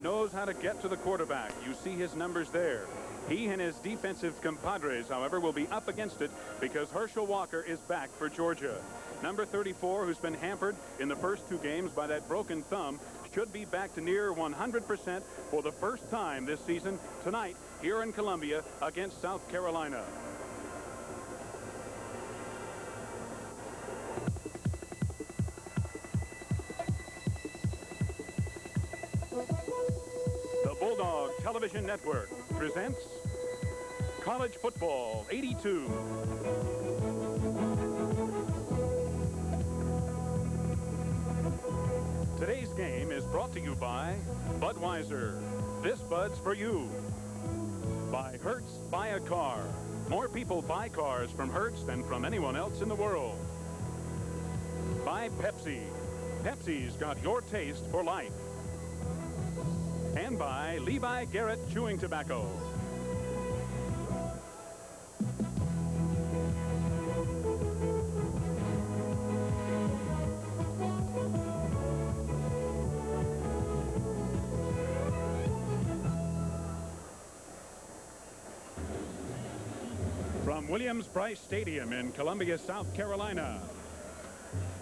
knows how to get to the quarterback. You see his numbers there. He and his defensive compadres, however, will be up against it because Herschel Walker is back for Georgia. Number 34, who's been hampered in the first two games by that broken thumb, should be back to near 100% for the first time this season tonight here in Columbia against South Carolina. Television Network presents College Football 82. Today's game is brought to you by Budweiser. This Bud's for you. By Hertz, buy a car. More people buy cars from Hertz than from anyone else in the world. By Pepsi. Pepsi's got your taste for life. And by Levi Garrett Chewing Tobacco. From Williams-Brice Stadium in Columbia, South Carolina.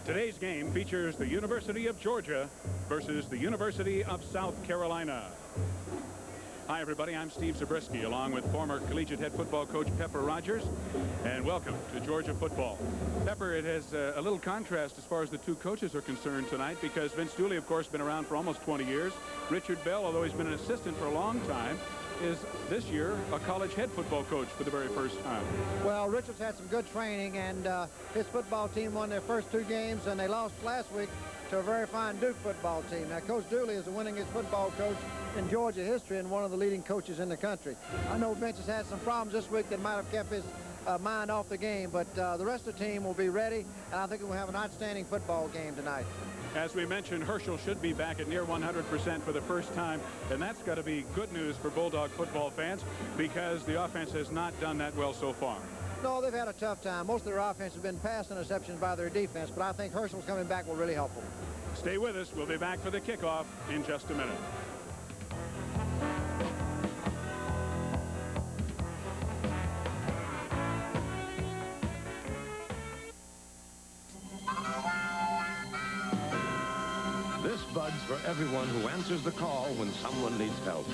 Today's game features the University of Georgia versus the University of South Carolina. Hi, everybody. I'm Steve Zabriskie, along with former collegiate head football coach Pepper Rogers, and welcome to Georgia football. Pepper, it has uh, a little contrast as far as the two coaches are concerned tonight because Vince Dooley, of course, been around for almost 20 years. Richard Bell, although he's been an assistant for a long time, is this year a college head football coach for the very first time. Well, Richards had some good training, and uh, his football team won their first two games, and they lost last week to a very fine Duke football team. Now, Coach Dooley is the winningest football coach in Georgia history and one of the leading coaches in the country. I know Vince has had some problems this week that might have kept his uh, mind off the game, but uh, the rest of the team will be ready, and I think we'll have an outstanding football game tonight. As we mentioned, Herschel should be back at near 100% for the first time, and that's got to be good news for Bulldog football fans because the offense has not done that well so far. No, they've had a tough time. Most of their offense has been pass interceptions by their defense, but I think Herschel's coming back will really help them. Stay with us. We'll be back for the kickoff in just a minute. This for everyone who answers the call when someone needs help.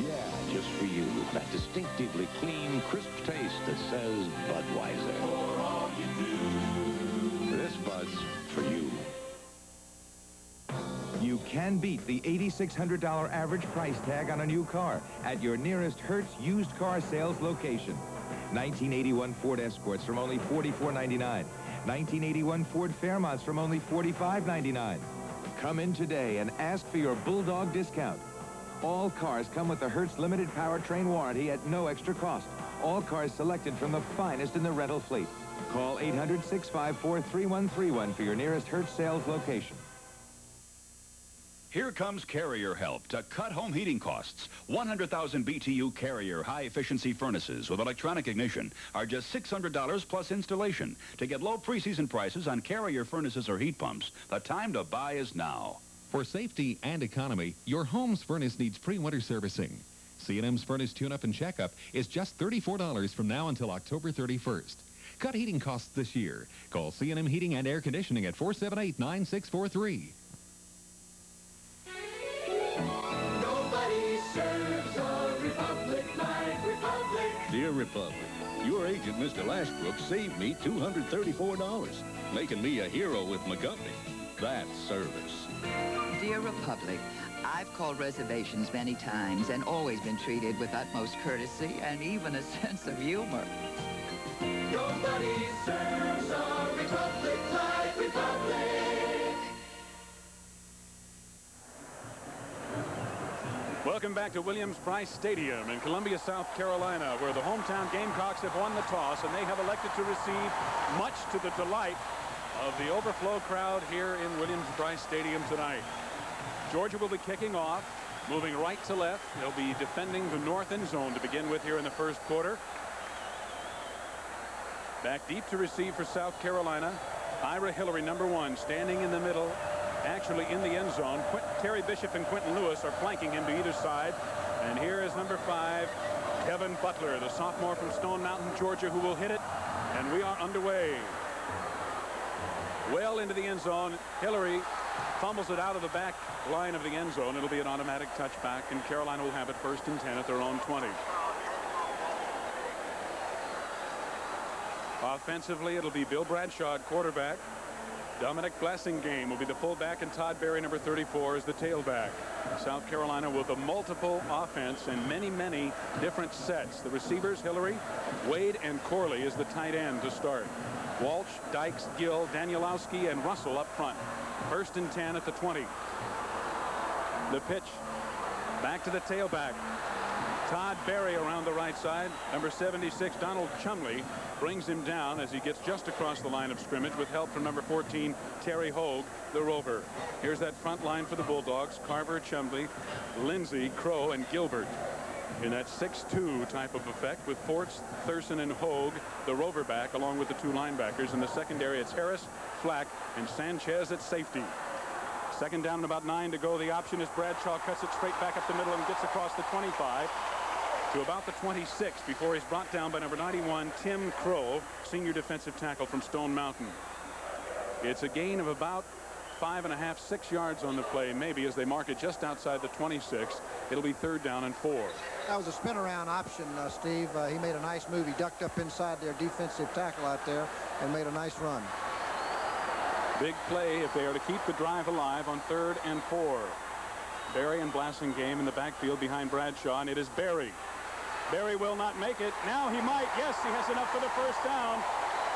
Yeah, just for you. That distinctively clean, crisp can beat the $8,600 average price tag on a new car at your nearest Hertz used car sales location. 1981 Ford Escorts from only $44.99. 1981 Ford Fairmonts from only $45.99. Come in today and ask for your Bulldog discount. All cars come with the Hertz limited powertrain warranty at no extra cost. All cars selected from the finest in the rental fleet. Call 800-654-3131 for your nearest Hertz sales location. Here comes Carrier Help to cut home heating costs. 100,000 BTU Carrier high-efficiency furnaces with electronic ignition are just $600 plus installation. To get low preseason prices on Carrier furnaces or heat pumps, the time to buy is now. For safety and economy, your home's furnace needs pre-winter servicing. C&M's furnace tune-up and checkup is just $34 from now until October 31st. Cut heating costs this year. Call C&M Heating and Air Conditioning at 478-9643. Dear Republic, your agent, Mr. Lashbrook, saved me $234, making me a hero with my company. That's service. Dear Republic, I've called reservations many times and always been treated with utmost courtesy and even a sense of humor. Nobody serves a republic Welcome back to Williams-Brice Stadium in Columbia, South Carolina, where the hometown Gamecocks have won the toss, and they have elected to receive, much to the delight of the overflow crowd here in Williams-Brice Stadium tonight. Georgia will be kicking off. Moving right to left. They'll be defending the north end zone to begin with here in the first quarter. Back deep to receive for South Carolina. Ira Hillary, number one, standing in the middle, actually in the end zone. Qu Terry Bishop and Quentin Lewis are flanking him to either side. And here is number five, Kevin Butler, the sophomore from Stone Mountain, Georgia, who will hit it. And we are underway. Well into the end zone. Hillary fumbles it out of the back line of the end zone. It'll be an automatic touchback, and Carolina will have it first and 10 at their own 20. Offensively, it'll be Bill Bradshaw quarterback. Dominic Blasingame will be the fullback, and Todd Berry, number 34, is the tailback. South Carolina with a multiple offense and many, many different sets. The receivers, Hillary, Wade, and Corley is the tight end to start. Walsh, Dykes, Gill, Danielowski, and Russell up front. First and 10 at the 20. The pitch back to the tailback. Todd Berry around the right side. Number 76, Donald Chumley, brings him down as he gets just across the line of scrimmage with help from number 14, Terry Hoage, the rover. Here's that front line for the Bulldogs. Carver, Chumley, Lindsey, Crow, and Gilbert. In that 6-2 type of effect with Forts, Thurson, and Hoage, the rover back, along with the two linebackers. In the secondary, it's Harris, Flack, and Sanchez at safety. Second down and about nine to go. The option is Bradshaw cuts it straight back up the middle and gets across the 25 to about the 26 before he's brought down by number 91 Tim Crow senior defensive tackle from Stone Mountain. It's a gain of about five and a half six yards on the play maybe as they mark it just outside the 26 it'll be third down and four. That was a spin around option uh, Steve uh, he made a nice move he ducked up inside their defensive tackle out there and made a nice run. Big play if they are to keep the drive alive on third and four. Berry and Blasingame in the backfield behind Bradshaw and it is Berry Berry will not make it. Now he might. Yes, he has enough for the first down.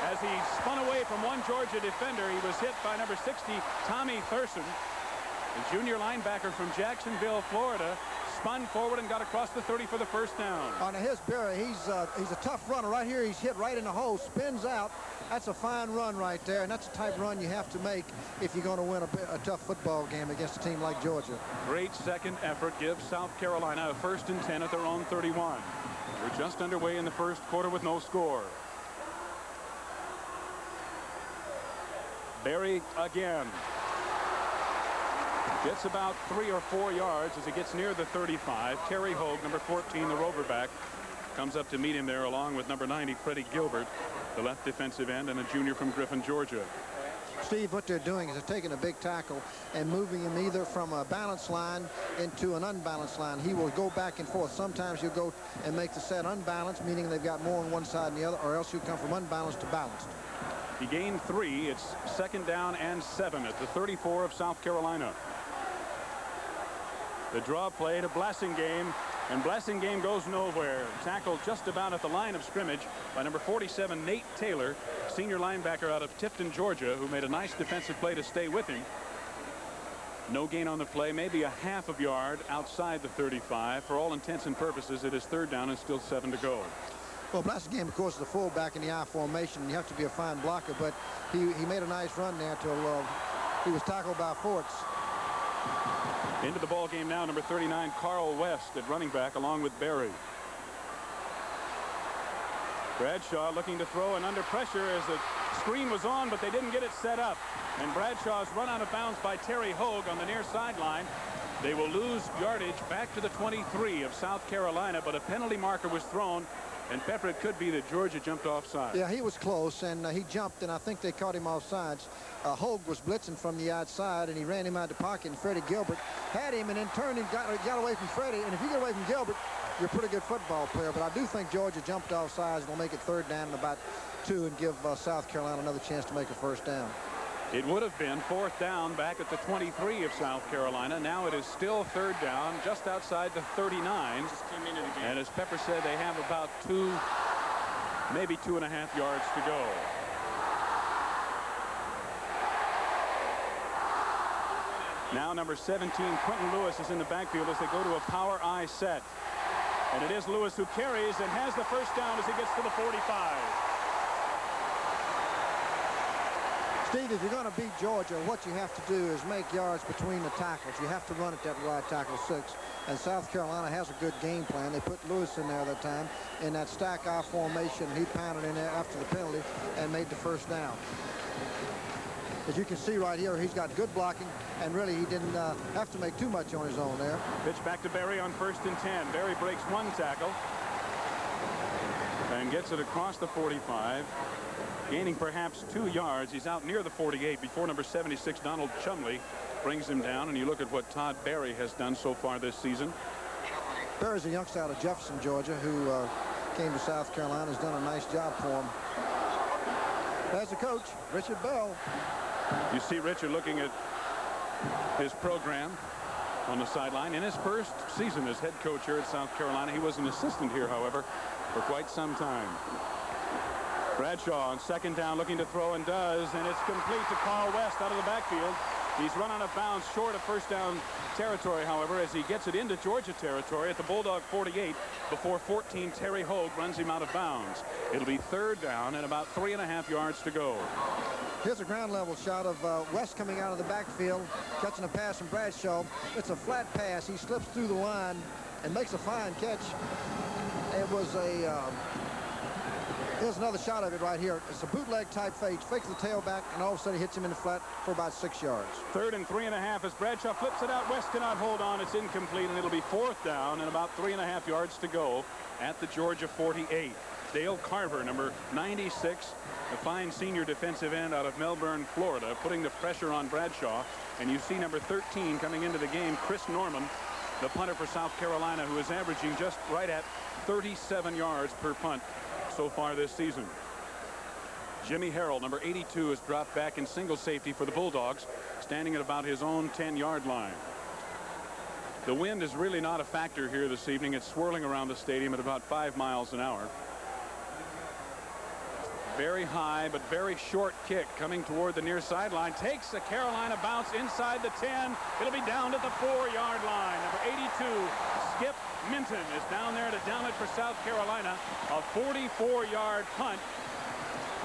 As he spun away from one Georgia defender, he was hit by number 60, Tommy Thurson, the junior linebacker from Jacksonville, Florida, spun forward and got across the 30 for the first down. On his Berry, he's uh, he's a tough runner. Right here, he's hit right in the hole, spins out. That's a fine run right there, and that's the type run you have to make if you're going to win a, a tough football game against a team like Georgia. Great second effort gives South Carolina a first and 10 at their own 31. We're just underway in the first quarter with no score. Berry again. Gets about three or four yards as he gets near the 35. Terry Hoage, number 14, the rover back, comes up to meet him there along with number 90, Freddie Gilbert, the left defensive end and a junior from Griffin, Georgia. Steve, what they're doing is they're taking a big tackle and moving him either from a balanced line into an unbalanced line. He will go back and forth. Sometimes he'll go and make the set unbalanced, meaning they've got more on one side than the other, or else he'll come from unbalanced to balanced. He gained three. It's second down and seven at the 34 of South Carolina. The draw play to Blasingame. And Blasingame goes nowhere. Tackled just about at the line of scrimmage by number 47, Nate Taylor, senior linebacker out of Tifton, Georgia, who made a nice defensive play to stay with him. No gain on the play, maybe a half of yard outside the 35. For all intents and purposes, it is third down and still seven to go. Well, Blasingame, of course, is a fullback in the I formation. You have to be a fine blocker, but he, he made a nice run there until uh, he was tackled by Forts. Into the ball game now, number 39, Carl West at running back along with Berry. Bradshaw looking to throw and under pressure as the screen was on, but they didn't get it set up. And Bradshaw's run out of bounds by Terry Hoage on the near sideline. They will lose yardage back to the 23 of South Carolina, but a penalty marker was thrown and Pepper, it could be that Georgia jumped offside. Yeah, he was close, and uh, he jumped, and I think they caught him off sides. Uh, Hoage was blitzing from the outside, and he ran him out the pocket, and Freddie Gilbert had him and then turned and got, got away from Freddie. And if you get away from Gilbert, you're a pretty good football player. But I do think Georgia jumped off sides and will make it third down and about two and give uh, South Carolina another chance to make a first down. It would have been fourth down back at the 23 of South Carolina. Now it is still third down just outside the 39. And as Pepper said, they have about two, maybe two and a half yards to go. Now number 17, Quentin Lewis is in the backfield as they go to a power I set. And it is Lewis who carries and has the first down as he gets to the 45. Steve, if you're going to beat Georgia, what you have to do is make yards between the tackles. You have to run at that wide tackle six. And South Carolina has a good game plan. They put Lewis in there that time in that stack I formation. He pounded in there after the penalty and made the first down. As you can see right here, he's got good blocking, and really he didn't uh, have to make too much on his own there. Pitch back to Berry on first and 10. Berry breaks one tackle and gets it across the 45 gaining perhaps two yards. He's out near the 48 before number 76, Donald Chumley, brings him down. And you look at what Todd Berry has done so far this season. Berry's a youngster out of Jefferson, Georgia, who uh, came to South Carolina, has done a nice job for him. As the coach, Richard Bell. You see Richard looking at his program on the sideline. In his first season as head coach here at South Carolina, he was an assistant here, however, for quite some time. Bradshaw on second down looking to throw and does, and it's complete to Carl West out of the backfield. He's run out of bounds short of first down territory, however, as he gets it into Georgia territory at the Bulldog 48 before 14 Terry Hoage runs him out of bounds. It'll be third down and about three and a half yards to go. Here's a ground level shot of uh, West coming out of the backfield, catching a pass from Bradshaw. It's a flat pass. He slips through the line and makes a fine catch. It was a uh, Here's another shot of it right here. It's a bootleg type fake. Fakes the tailback, and all of a sudden he hits him in the flat for about six yards. Third and three and a half as Bradshaw flips it out. West cannot hold on. It's incomplete, and it'll be fourth down and about three and a half yards to go at the Georgia 48. Dale Carver, number 96, a fine senior defensive end out of Melbourne, Florida, putting the pressure on Bradshaw. And you see number 13 coming into the game, Chris Norman, the punter for South Carolina, who is averaging just right at 37 yards per punt so far this season. Jimmy Harrell, number 82, has dropped back in single safety for the Bulldogs, standing at about his own 10-yard line. The wind is really not a factor here this evening. It's swirling around the stadium at about five miles an hour. Very high, but very short kick coming toward the near sideline. Takes a Carolina bounce inside the 10. It'll be down to the four-yard line. Number 82, Skip Minton is down there to down it for South Carolina. A 44-yard punt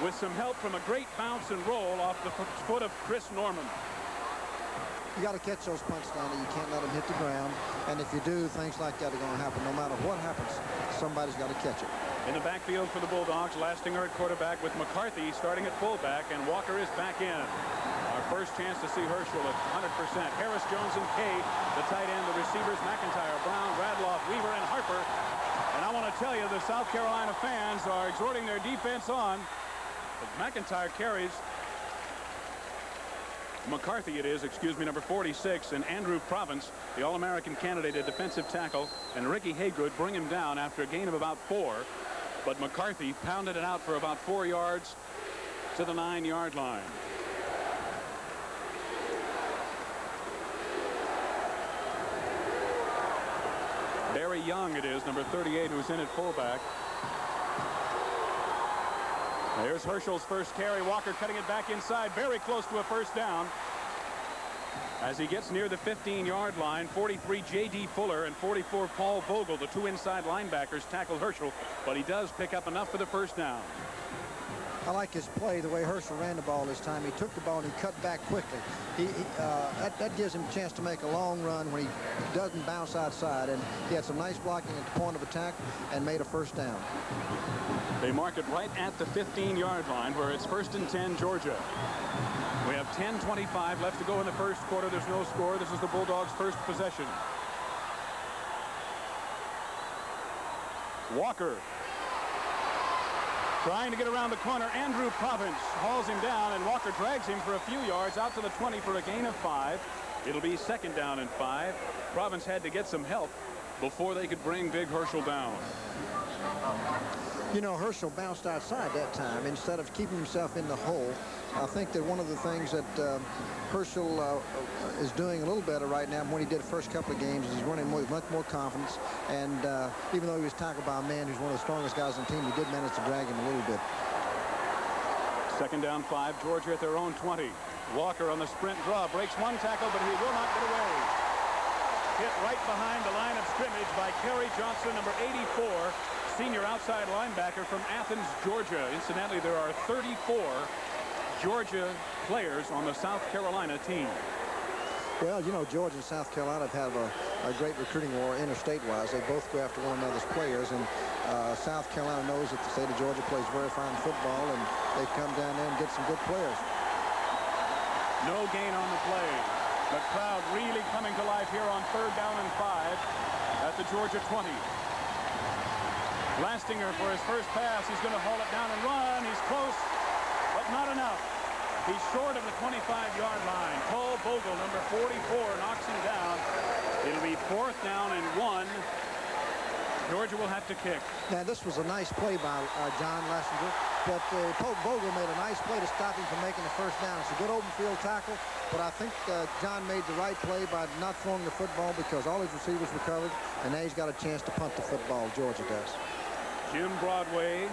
with some help from a great bounce and roll off the foot of Chris Norman. You got to catch those punts Donnie. You can't let them hit the ground. And if you do, things like that are going to happen. No matter what happens, somebody's got to catch it. In the backfield for the Bulldogs, Lastinger at quarterback with McCarthy starting at fullback, and Walker is back in. First chance to see Herschel at 100%. Harris, Jones, and Kay, the tight end, the receivers, McIntyre, Brown, Radloff, Weaver, and Harper. And I want to tell you, the South Carolina fans are exhorting their defense on. As McIntyre carries. McCarthy it is, excuse me, number 46, and Andrew Provence, the All-American candidate at defensive tackle, and Ricky Haygood bring him down after a gain of about four. But McCarthy pounded it out for about four yards to the nine-yard line. Barry Young it is, number 38, who's in at fullback. There's Herschel's first carry. Walker cutting it back inside, very close to a first down. As he gets near the 15-yard line, 43 J.D. Fuller and 44 Paul Vogel, the two inside linebackers, tackle Herschel, but he does pick up enough for the first down. I like his play, the way Herschel ran the ball this time. He took the ball and he cut back quickly. He, he uh, that, that, gives him a chance to make a long run when he doesn't bounce outside. And he had some nice blocking at the point of attack and made a first down. They mark it right at the 15-yard line where it's first and 10 Georgia. We have 10-25 left to go in the first quarter. There's no score. This is the Bulldogs' first possession. Walker Trying to get around the corner, Andrew Provence hauls him down, and Walker drags him for a few yards out to the 20 for a gain of five. It'll be second down and five. Provence had to get some help before they could bring Big Herschel down. You know, Herschel bounced outside that time instead of keeping himself in the hole. I think that one of the things that uh, Herschel uh, is doing a little better right now what he did the first couple of games is he's running with much more confidence. And uh, even though he was tackled by a man who's one of the strongest guys on the team, he did manage to drag him a little bit. Second down five, Georgia at their own 20. Walker on the sprint draw breaks one tackle, but he will not get away. Hit right behind the line of scrimmage by Kerry Johnson, number 84, senior outside linebacker from Athens, Georgia. Incidentally, there are 34 Georgia players on the South Carolina team? Well, you know, Georgia and South Carolina have a, a great recruiting war interstate-wise. They both go after one another's players, and uh, South Carolina knows that the state of Georgia plays very fine football, and they come down there and get some good players. No gain on the play. The crowd really coming to life here on third down and five at the Georgia 20. Lastinger for his first pass. He's going to haul it down and run. He's close, not enough. He's short of the 25-yard line. Paul Vogel, number 44, knocks him down. It'll be fourth down and one. Georgia will have to kick. Now, this was a nice play by uh, John Lastinger, but uh, Paul Vogel made a nice play to stop him from making the first down. It's a good open field tackle, but I think uh, John made the right play by not throwing the football because all his receivers were covered, and now he's got a chance to punt the football. Georgia does. Jim Broadway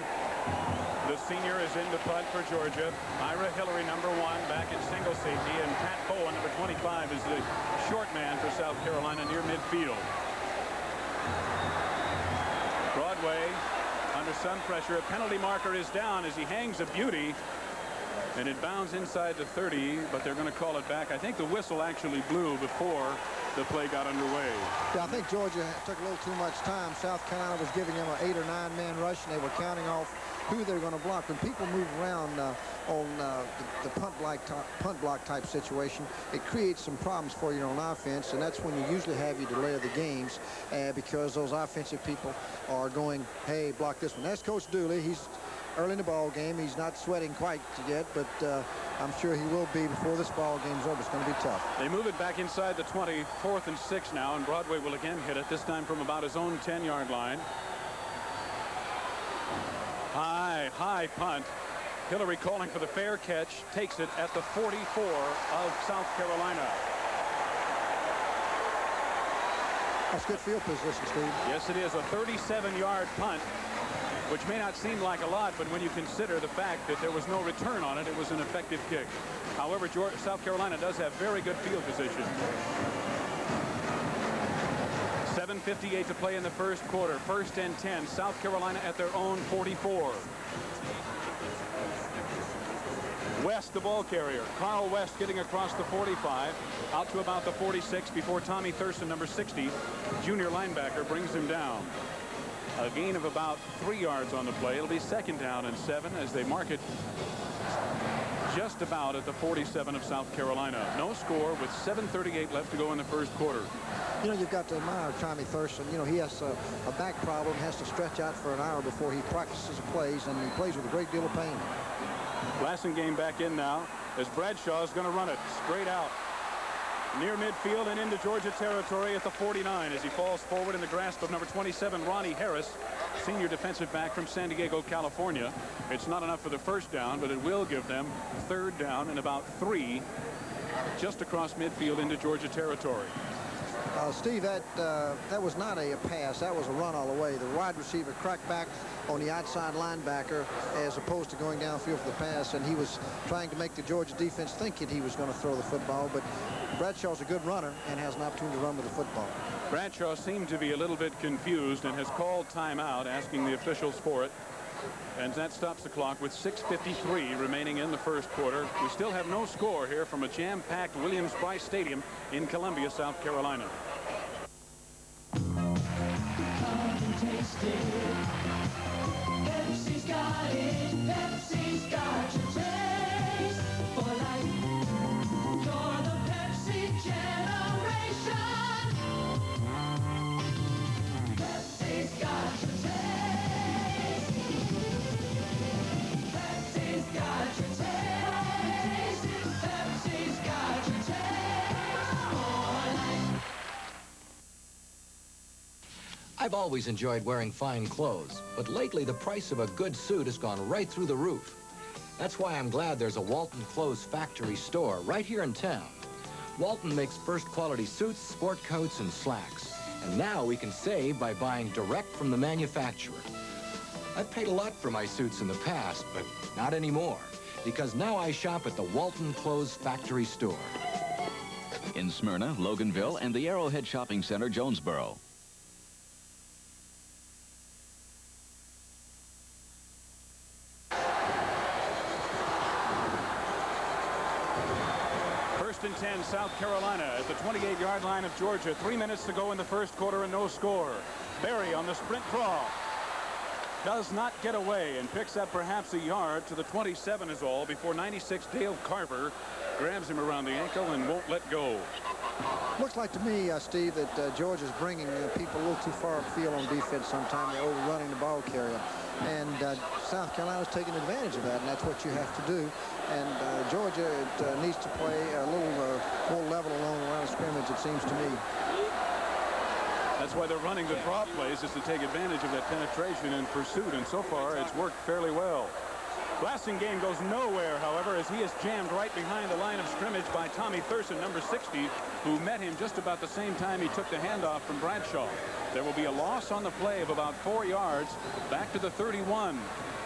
the senior is in the punt for Georgia. Ira Hillary, number one, back at single safety. And Pat Bowen, number 25, is the short man for South Carolina near midfield. Broadway under some pressure. A penalty marker is down as he hangs a beauty. And it bounds inside the 30, but they're going to call it back. I think the whistle actually blew before the play got underway. Yeah, I think Georgia took a little too much time. South Carolina was giving them an eight or nine man rush, and they were counting off who they're going to block. When people move around uh, on uh, the, the, punt block punt block type situation, it creates some problems for you on offense, and that's when you usually have your delay of the games uh, because those offensive people are going, hey, block this one. That's Coach Dooley. He's early in the ball game. He's not sweating quite yet, but uh, I'm sure he will be before this ball game's over. It's going to be tough. They move it back inside the 20, fourth and six now, and Broadway will again hit it, this time from about his own 10-yard line. High, high punt. Hillary calling for the fair catch, takes it at the 44 of South Carolina. That's good field position, Steve. Yes, it is. A 37-yard punt which may not seem like a lot, but when you consider the fact that there was no return on it, it was an effective kick. However, South Carolina does have very good field position. 7.58 to play in the first quarter. First and 10. South Carolina at their own 44. West, the ball carrier. Carl West getting across the 45, out to about the 46 before Tommy Thurson, number 60, junior linebacker, brings him down. A gain of about three yards on the play. It'll be second down and seven as they mark it just about at the 47 of South Carolina. No score with 7.38 left to go in the first quarter. You know, you've got to admire Tommy Thurson. You know, he has a, a back problem, has to stretch out for an hour before he practices plays, and he plays with a great deal of pain. Blasingame back in now as Bradshaw is going to run it straight out near midfield and into Georgia territory at the 49 as he falls forward in the grasp of number 27 Ronnie Harris senior defensive back from San Diego California it's not enough for the first down but it will give them third down and about three just across midfield into Georgia territory uh, Steve, that uh, that was not a, a, pass. That was a run all the way. The wide receiver cracked back on the outside linebacker as opposed to going downfield for the pass, and he was trying to make the Georgia defense think that he was going to throw the football, but Bradshaw's a good runner and has an opportunity to run with the football. Bradshaw seemed to be a little bit confused and has called timeout, asking the officials for it. And that stops the clock with 6.53 remaining in the first quarter. We still have no score here from a jam-packed Williams-Brice Stadium in Columbia, South Carolina. I've always enjoyed wearing fine clothes, but lately the price of a good suit has gone right through the roof. That's why I'm glad there's a Walton Clothes factory store right here in town. Walton makes first quality suits, sport coats, and slacks. And now we can save by buying direct from the manufacturer. I've paid a lot for my suits in the past, but not anymore, because now I shop at the Walton Clothes factory store. In Smyrna, Loganville, and the Arrowhead Shopping Center, Jonesboro. 10, South Carolina at the 28-yard line of Georgia. Three minutes to go in the first quarter and no score. Berry on the sprint draw. Does not get away and picks up perhaps a yard to the 27 is all before 96 Dale Carver grabs him around the ankle and won't let go. Looks like to me, uh, Steve, that uh, Georgia's bringing uh, people a little too far upfield on defense sometime. They're overrunning the ball carrier. And uh, South Carolina's taking advantage of that, and that's what you have to do. And uh, Georgia it, uh, needs to play a little more level along the line of scrimmage, it seems to me. That's why they're running the draw plays is to take advantage of that penetration and pursuit. And so far, it's worked fairly well. Blasingame goes nowhere, however, as he is jammed right behind the line of scrimmage by Tommy Thurson, number 60, who met him just about the same time he took the handoff from Bradshaw. There will be a loss on the play of about four yards back to the 31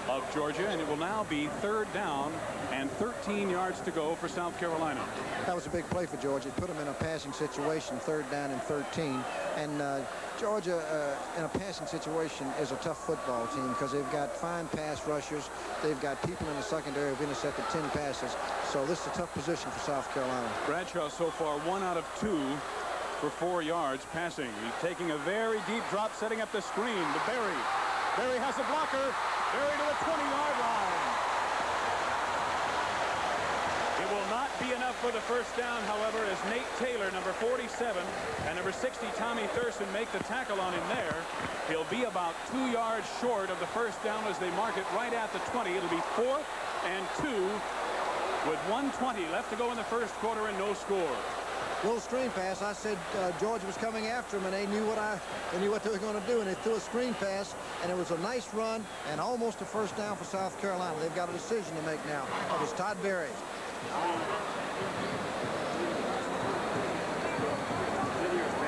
of Georgia, and it will now be third down and 13 yards to go for South Carolina. That was a big play for Georgia. It put them in a passing situation, third down and 13. And uh, Georgia, uh, in a passing situation, is a tough football team because they've got fine pass rushers. They've got people in the secondary who've intercepted 10 passes. So this is a tough position for South Carolina. Bradshaw so far one out of two for four yards passing. He's taking a very deep drop, setting up the screen to Berry. Berry has a blocker. Berry to the 20-yard line. It will not be enough for the first down, however, as Nate Taylor, number 47, and number 60, Tommy Thurson, make the tackle on him there. He'll be about two yards short of the first down as they mark it right at the 20. It'll be fourth and two with 120 left to go in the first quarter and no score little screen pass. I said uh, Georgia was coming after him, and they knew what I they knew what they were going to do, and they threw a screen pass, and it was a nice run and almost a first down for South Carolina. They've got a decision to make now. It was Todd Berry.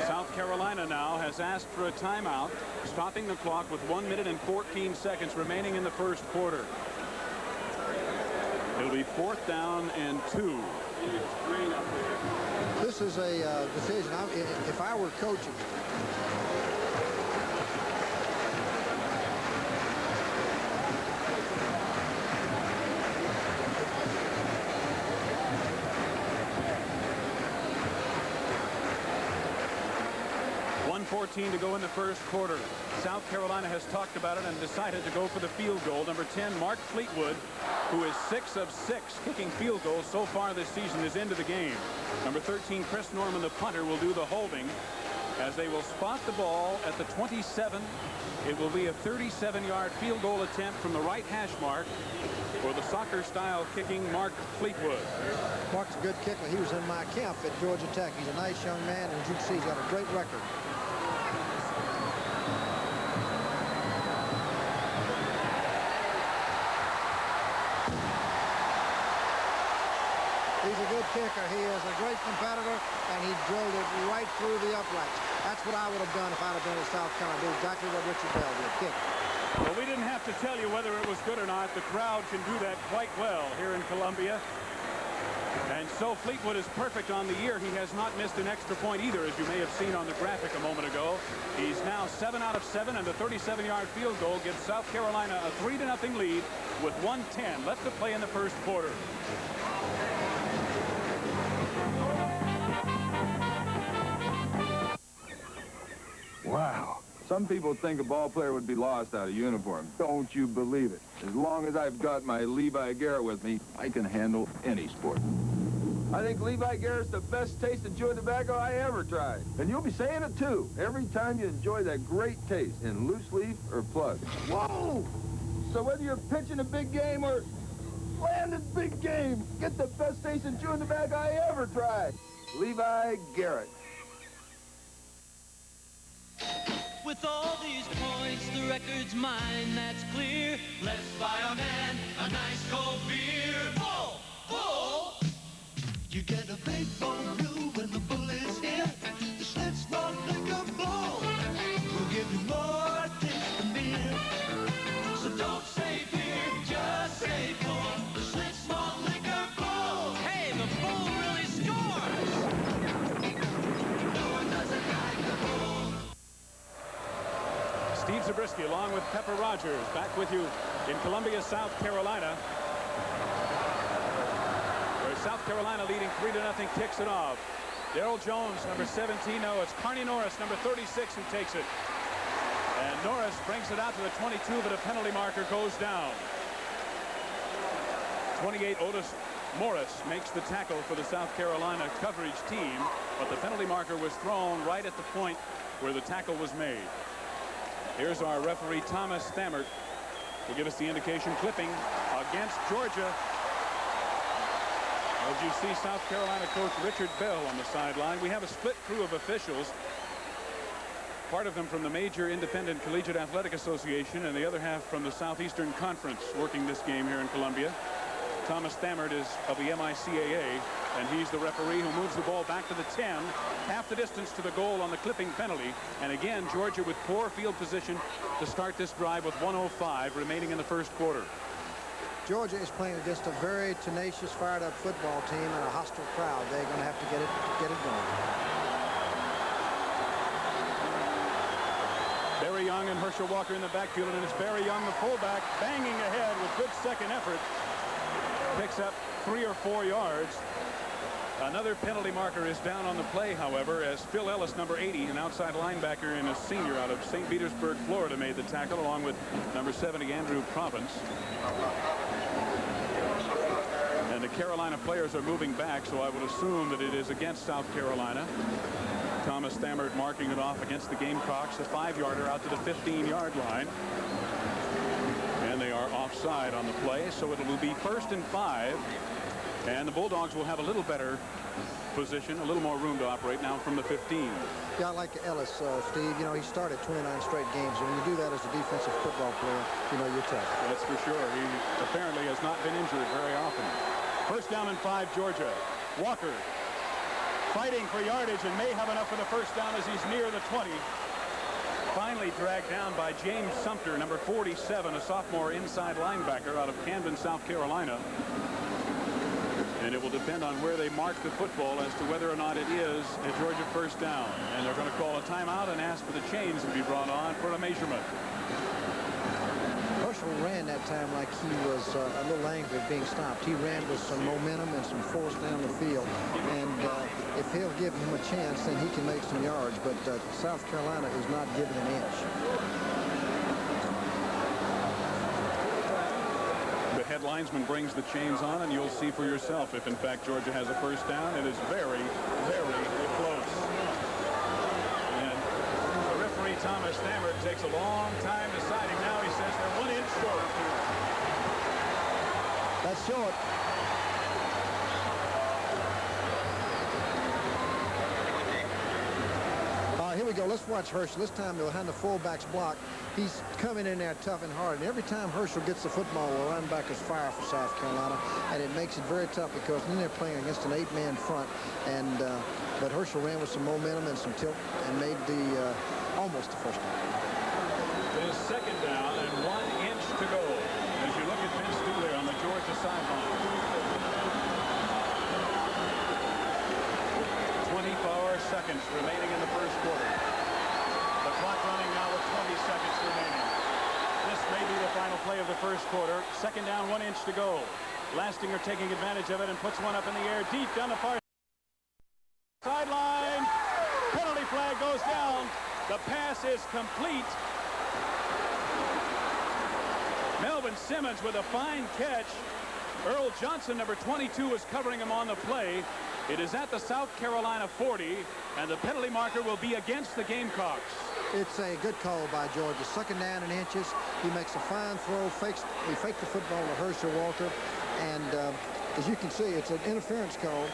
South Carolina now has asked for a timeout, stopping the clock with 1 minute and 14 seconds remaining in the first quarter. It'll be fourth down and two. This is a uh, decision. I, if I were coaching, One fourteen to go in the first quarter. South Carolina has talked about it and decided to go for the field goal. Number 10, Mark Fleetwood, who is six of six kicking field goals so far this season, is into the game. Number 13, Chris Norman, the punter, will do the holding as they will spot the ball at the 27. It will be a 37-yard field goal attempt from the right hash mark for the soccer-style kicking Mark Fleetwood. Mark's a good kicker. He was in my camp at Georgia Tech. He's a nice young man, and as you can see, he's got a great record. Kicker. He is a great competitor, and he drilled it right through the uprights. That's what I would have done if I'd have been at South Carolina. Exactly what Richard Bell did, kick. Well, we didn't have to tell you whether it was good or not. The crowd can do that quite well here in Columbia. And so Fleetwood is perfect on the year. He has not missed an extra point either, as you may have seen on the graphic a moment ago. He's now 7 out of 7, and the 37-yard field goal gives South Carolina a 3-0 lead with 110 left to play in the first quarter. Wow. Some people think a ball player would be lost out of uniform. Don't you believe it. As long as I've got my Levi Garrett with me, I can handle any sport. I think Levi Garrett's the best taste of chewing tobacco I ever tried. And you'll be saying it too, every time you enjoy that great taste in loose leaf or plug. Whoa! So whether you're pitching a big game or landing big game, get the best taste in chewing tobacco I ever tried. Levi Garrett. With all these points, the record's mine, that's clear. Let's buy a man a nice cold beer. Bull! Bull! You get a big ball Along with Pepper Rogers back with you in Columbia, South Carolina. Where South Carolina leading 3 to nothing kicks it off. Daryl Jones, number 17. No, it's Carney Norris, number 36, who takes it. And Norris brings it out to the 22, but a penalty marker goes down. 28, Otis Morris makes the tackle for the South Carolina coverage team, but the penalty marker was thrown right at the point where the tackle was made. Here's our referee, Thomas Stammert, will give us the indication clipping against Georgia. As you see South Carolina coach Richard Bell on the sideline, we have a split crew of officials. Part of them from the major independent collegiate athletic association and the other half from the Southeastern Conference working this game here in Columbia. Thomas Stammert is of the MICAA, and he's the referee who moves the ball back to the 10, half the distance to the goal on the clipping penalty. And again, Georgia with poor field position to start this drive with 105 remaining in the first quarter. Georgia is playing against a very tenacious, fired-up football team and a hostile crowd. They're going to have to get it, get it going. Barry Young and Herschel Walker in the backfield, and it's Barry Young, the fullback, banging ahead with good second effort. Picks up three or four yards. Another penalty marker is down on the play, however, as Phil Ellis, number 80, an outside linebacker and a senior out of St. Petersburg, Florida, made the tackle, along with number 70, Andrew Provence. And the Carolina players are moving back, so I would assume that it is against South Carolina. Thomas Stammert marking it off against the Gamecocks, a five-yarder out to the 15-yard line. Are offside on the play, so it will be first and five. And the Bulldogs will have a little better position, a little more room to operate now from the 15. Yeah, I like Ellis, uh, Steve. You know, he started 29 straight games. And when you do that as a defensive football player, you know, you're tough. That's for sure. He apparently has not been injured very often. First down and five, Georgia. Walker fighting for yardage and may have enough for the first down as he's near the 20. Finally dragged down by James Sumter, number 47, a sophomore inside linebacker out of Camden, South Carolina. And it will depend on where they mark the football as to whether or not it is a Georgia first down. And they're going to call a timeout and ask for the chains to be brought on for a measurement. Ran that time like he was uh, a little angry at being stopped. He ran with some momentum and some force down the field. And uh, if he'll give him a chance, then he can make some yards. But uh, South Carolina is not giving an inch. The head linesman brings the chains on, and you'll see for yourself if, in fact, Georgia has a first down. It is very, very close. And referee, Thomas Stammert, takes a long time deciding. Now says they're one inch short. That's short. Uh, here we go. Let's watch Herschel. This time behind the fullback's block. He's coming in there tough and hard. And every time Herschel gets the football, the linebackers fire for South Carolina. And it makes it very tough because then they're playing against an eight-man front. And uh, But Herschel ran with some momentum and some tilt and made the uh, almost the first down. It is second down and one inch to go as you look at Vince Dooley on the Georgia sideline. 24 seconds remaining in the first quarter. The clock running now with 20 seconds remaining. This may be the final play of the first quarter. Second down, one inch to go. Lastinger taking advantage of it and puts one up in the air deep down the far sideline. Penalty flag goes down. The pass is complete. Melvin Simmons with a fine catch. Earl Johnson, number 22, is covering him on the play. It is at the South Carolina 40, and the penalty marker will be against the Gamecocks. It's a good call by Georgia. Second down and inches. He makes a fine throw. Fakes, he faked the football to Herschel Walker. And uh, as you can see, it's an interference call,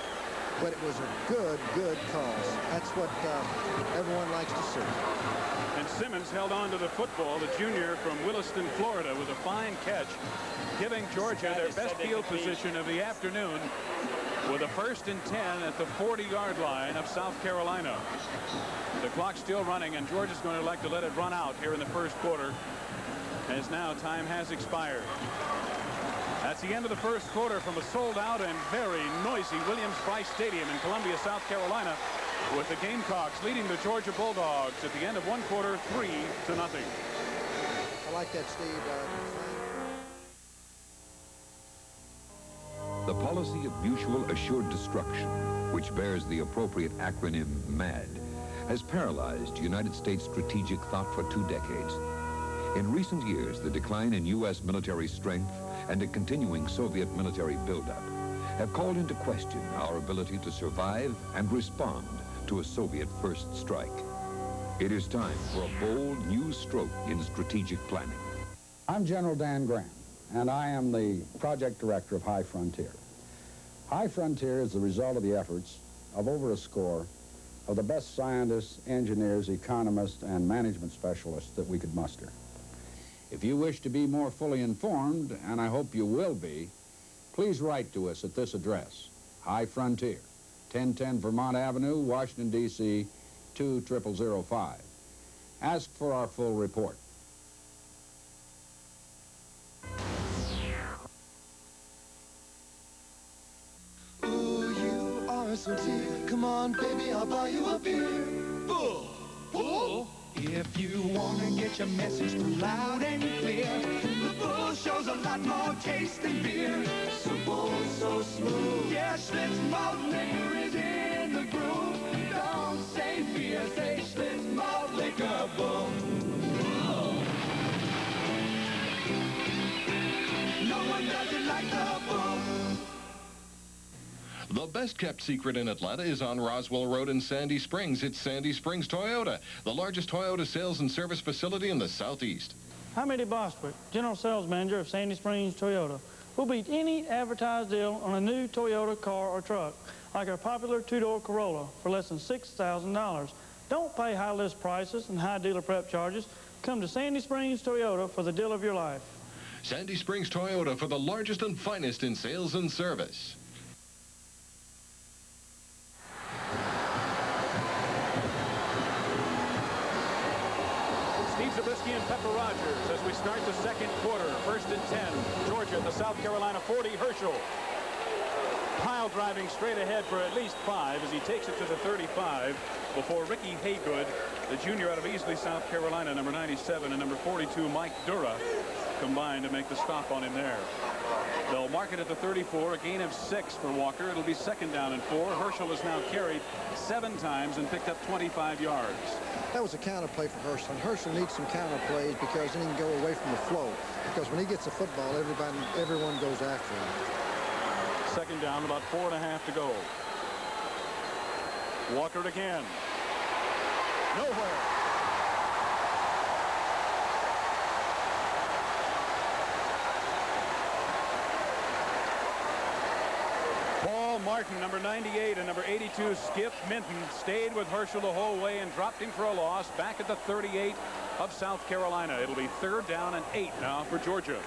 but it was a good, good call. That's what uh, everyone likes to see. And Simmons held on to the football, the junior from Williston, Florida, with a fine catch, giving Georgia their best field position of the afternoon with a first and 10 at the 40-yard line of South Carolina. The clock's still running, and Georgia's going to like to let it run out here in the first quarter, as now time has expired. That's the end of the first quarter from a sold-out and very noisy Williams-Brice Stadium in Columbia, South Carolina, with the Gamecocks leading the Georgia Bulldogs at the end of one quarter, three to nothing. I like that, Steve. Uh, The policy of mutual assured destruction, which bears the appropriate acronym MAD, has paralyzed United States strategic thought for two decades. In recent years, the decline in U.S. military strength and a continuing Soviet military buildup have called into question our ability to survive and respond to a Soviet first strike. It is time for a bold new stroke in strategic planning. I'm General Dan Graham, and I am the project director of High Frontier. High Frontier is the result of the efforts of over a score of the best scientists, engineers, economists, and management specialists that we could muster. If you wish to be more fully informed, and I hope you will be, please write to us at this address, High Frontier, 1010 Vermont Avenue, Washington, D.C., 20005. Ask for our full report. Ooh, you are so dear. Come on, baby, I'll buy you a beer. Bull, bull. If you wanna get your message through loud and clear, the bull shows a lot more taste than beer. Best kept secret in Atlanta is on Roswell Road in Sandy Springs. It's Sandy Springs Toyota, the largest Toyota sales and service facility in the Southeast. I'm Eddie Bostwick, General Sales Manager of Sandy Springs Toyota. We'll beat any advertised deal on a new Toyota car or truck, like our popular two-door Corolla, for less than $6,000. Don't pay high list prices and high dealer prep charges. Come to Sandy Springs Toyota for the deal of your life. Sandy Springs Toyota for the largest and finest in sales and service. And Pepper Rogers as we start the second quarter. First and 10. Georgia the South Carolina 40. Herschel. Pile driving straight ahead for at least five as he takes it to the 35 before Ricky Haygood, the junior out of Easley, South Carolina, number 97, and number 42, Mike Dura, combined to make the stop on him there. They'll mark it at the 34, a gain of six for Walker. It'll be second down and four. Herschel has now carried seven times and picked up 25 yards. That was a counter play for Herschel. And Herschel needs some counter plays because then he can go away from the flow. Because when he gets the football, everybody, everyone goes after him. Second down, about four and a half to go. Walker again. Nowhere. Paul Martin, number 98, and number 82, Skip Minton, stayed with Herschel the whole way and dropped him for a loss back at the 38 of South Carolina. It'll be third down and eight now for Georgia.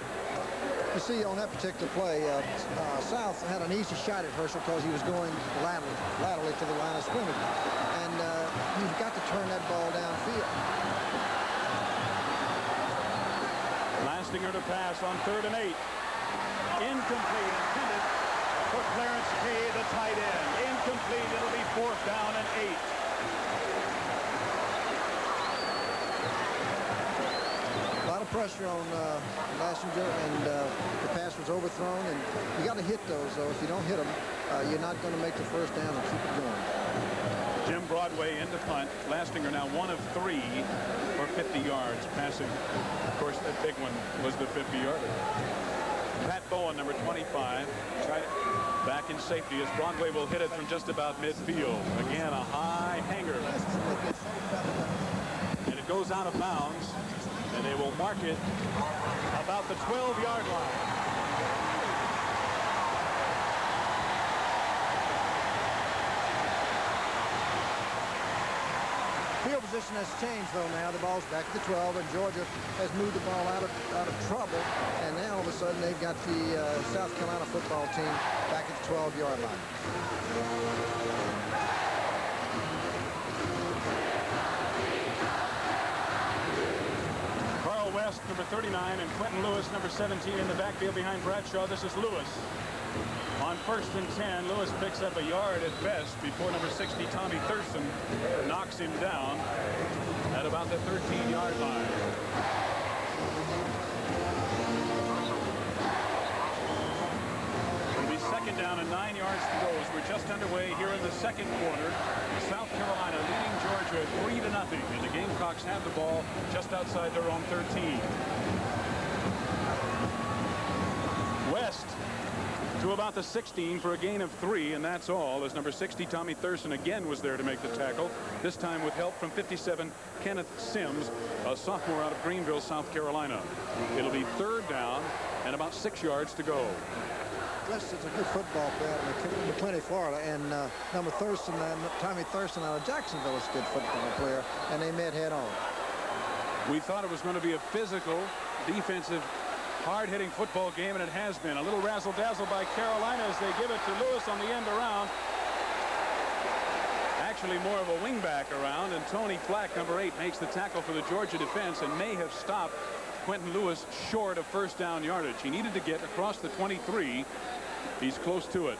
You see, on that particular play, uh, uh, South had an easy shot at Herschel because he was going laterally, laterally to the line of scrimmage. And uh, you've got to turn that ball downfield. Lastinger to pass on third and eight. Incomplete, for Clarence Kay, the tight end. Incomplete, it'll be fourth down and eight. A lot of pressure on uh, Lastinger, and uh, the pass was overthrown. And you got to hit those, though. If you don't hit them, uh, you're not going to make the first down and keep it going. Jim Broadway into punt. Lastinger now one of three for 50 yards passing. Of course, that big one was the 50-yarder. Pat Bowen, number 25, tried it back in safety as Broadway will hit it from just about midfield. Again, a high hanger. And it goes out of bounds, and they will mark it about the 12-yard line. The field position has changed, though, now. The ball's back the 12, and Georgia has moved the ball out of, out of trouble. And now, all of a sudden, they've got the uh, South Carolina football team back at the 12-yard line. Number 39, and Quentin Lewis, number 17, in the backfield behind Bradshaw. This is Lewis. On first and 10, Lewis picks up a yard at best before number 60, Tommy Thurson, knocks him down at about the 13-yard line. It'll be second down and nine yards to go as we're just underway here in the second quarter. South Carolina leading Georgia three to nothing, and the Gamecocks have the ball just outside their own 13. West to about the 16 for a gain of three, and that's all, as number 60, Tommy Thurson, again was there to make the tackle, this time with help from 57, Kenneth Sims, a sophomore out of Greenville, South Carolina. It'll be third down and about six yards to go. West is a good football player in Macclenny, Florida, and uh, number Thurson, uh, Tommy Thurson out of Jacksonville is a good football player, and they met head on. We thought it was going to be a physical, defensive hard-hitting football game, and it has been. A little razzle-dazzle by Carolina as they give it to Lewis on the end around. Actually more of a wingback around, and Tony Flack, number eight, makes the tackle for the Georgia defense and may have stopped Quentin Lewis short of first down yardage. He needed to get across the 23. He's close to it.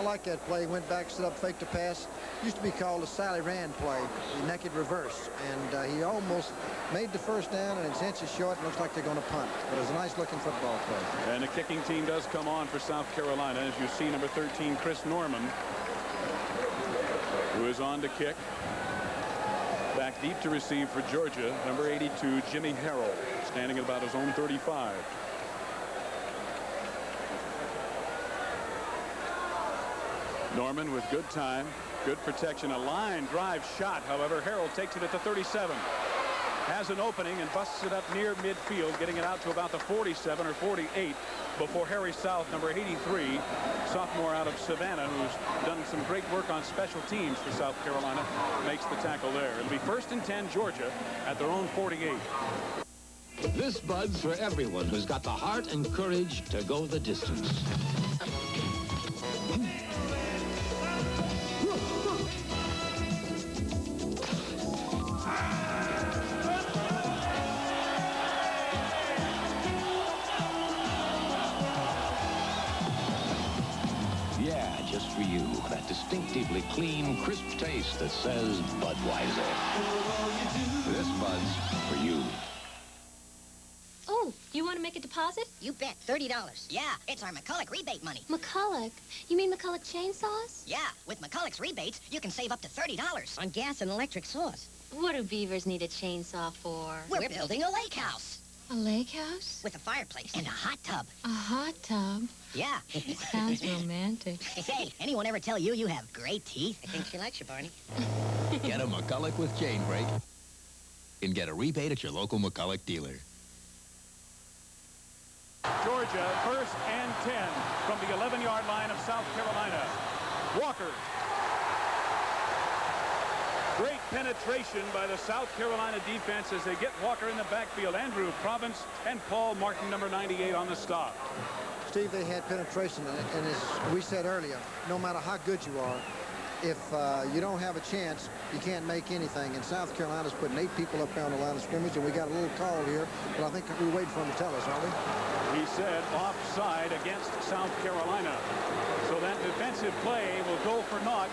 I like that play. Went back, set up, fake the pass. Used to be called a Sally Rand play, the naked reverse. And uh, he almost made the first down, and it's inches short. It looks like they're going to punt. But it's a nice-looking football play. And the kicking team does come on for South Carolina. As you see, number 13, Chris Norman, who is on to kick. Back deep to receive for Georgia, number 82, Jimmy Harrell, standing at about his own 35. Norman with good time, good protection, a line drive shot. However, Harrell takes it at the 37. Has an opening and busts it up near midfield, getting it out to about the 47 or 48 before Harry South, number 83, sophomore out of Savannah, who's done some great work on special teams for South Carolina, makes the tackle there. It'll be first and 10 Georgia at their own 48. This Bud's for everyone who's got the heart and courage to go the distance. Distinctively clean, crisp taste that says Budweiser. This Bud's for you. Oh, you want to make a deposit? You bet, $30. Yeah, it's our McCulloch rebate money. McCulloch? You mean McCulloch chainsaws? Yeah, with McCulloch's rebates, you can save up to $30 on gas and electric saws. What do beavers need a chainsaw for? We're, building a lake house A lake house? with a fireplace and a hot tub. A hot tub? Yeah. Sounds romantic. Hey, anyone ever tell you you have great teeth? I think she likes you, Barney. Get a McCulloch with chain break and get a rebate at your local McCulloch dealer. Georgia first and 10 from the 11-yard line of South Carolina. Walker. Great penetration by the South Carolina defense as they get Walker in the backfield. Andrew Provence and Paul Martin, number 98, on the stop. Steve, they had penetration, and, as we said earlier, no matter how good you are, if uh, you don't have a chance, you can't make anything. And South Carolina's putting eight people up there on the line of scrimmage, and we got a little call here, but I think we're waiting for him to tell us, aren't we? He said offside against South Carolina. So that defensive play will go for naught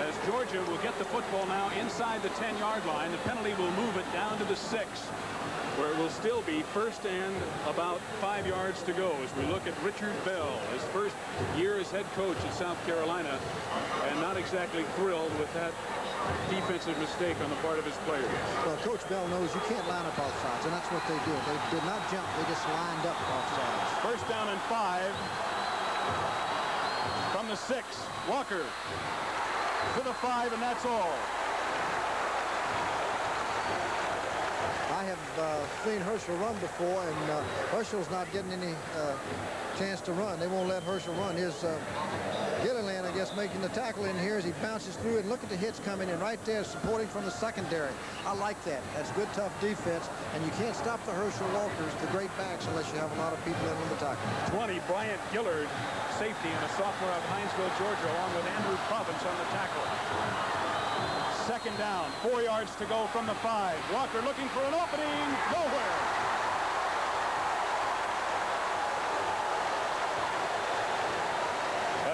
as Georgia will get the football now inside the 10-yard line. The penalty will move it down to the six, where it will still be first and about five yards to go as we look at Richard Bell, his first year as head coach at South Carolina, and not exactly thrilled with that defensive mistake on the part of his players. Well, Coach Bell knows you can't line up off sides, and that's what they did. They did not jump. They just lined up off sides. First down and five from the six. Walker to the five, and that's all. I have uh, seen Herschel run before, and uh, Herschel's not getting any uh, chance to run. They won't let Herschel run. Here's uh, Gilliland, I guess, making the tackle in here as he bounces through. And look at the hits coming in right there, supporting from the secondary. I like that. That's good, tough defense. And you can't stop the Herschel Walkers, the great backs, unless you have a lot of people in on the tackle. 20, Bryant Gillard, safety and a sophomore out of Hinesville, Georgia, along with Andrew Provence on the tackle. Second down, four yards to go from the five. Walker looking for an opening, nowhere.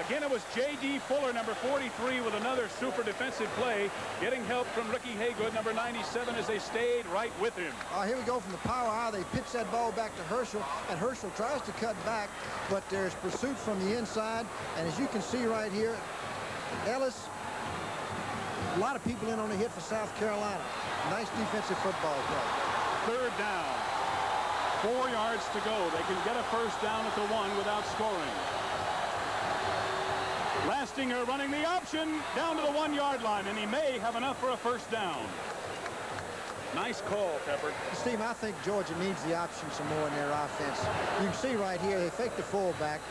Again, it was J.D. Fuller, number 43, with another super defensive play, getting help from Ricky Haygood, number 97, as they stayed right with him. Uh, here we go from the power I. They pitch that ball back to Herschel, and Herschel tries to cut back, but there's pursuit from the inside. And as you can see right here, Ellis, a lot of people in on the hit for South Carolina. Nice defensive football play. Third down. Four yards to go. They can get a first down at the one without scoring. Lastinger running the option down to the one-yard line, and he may have enough for a first down. Nice call, Pepper. Steve, I think Georgia needs the option some more in their offense. You can see right here, they fake the fullback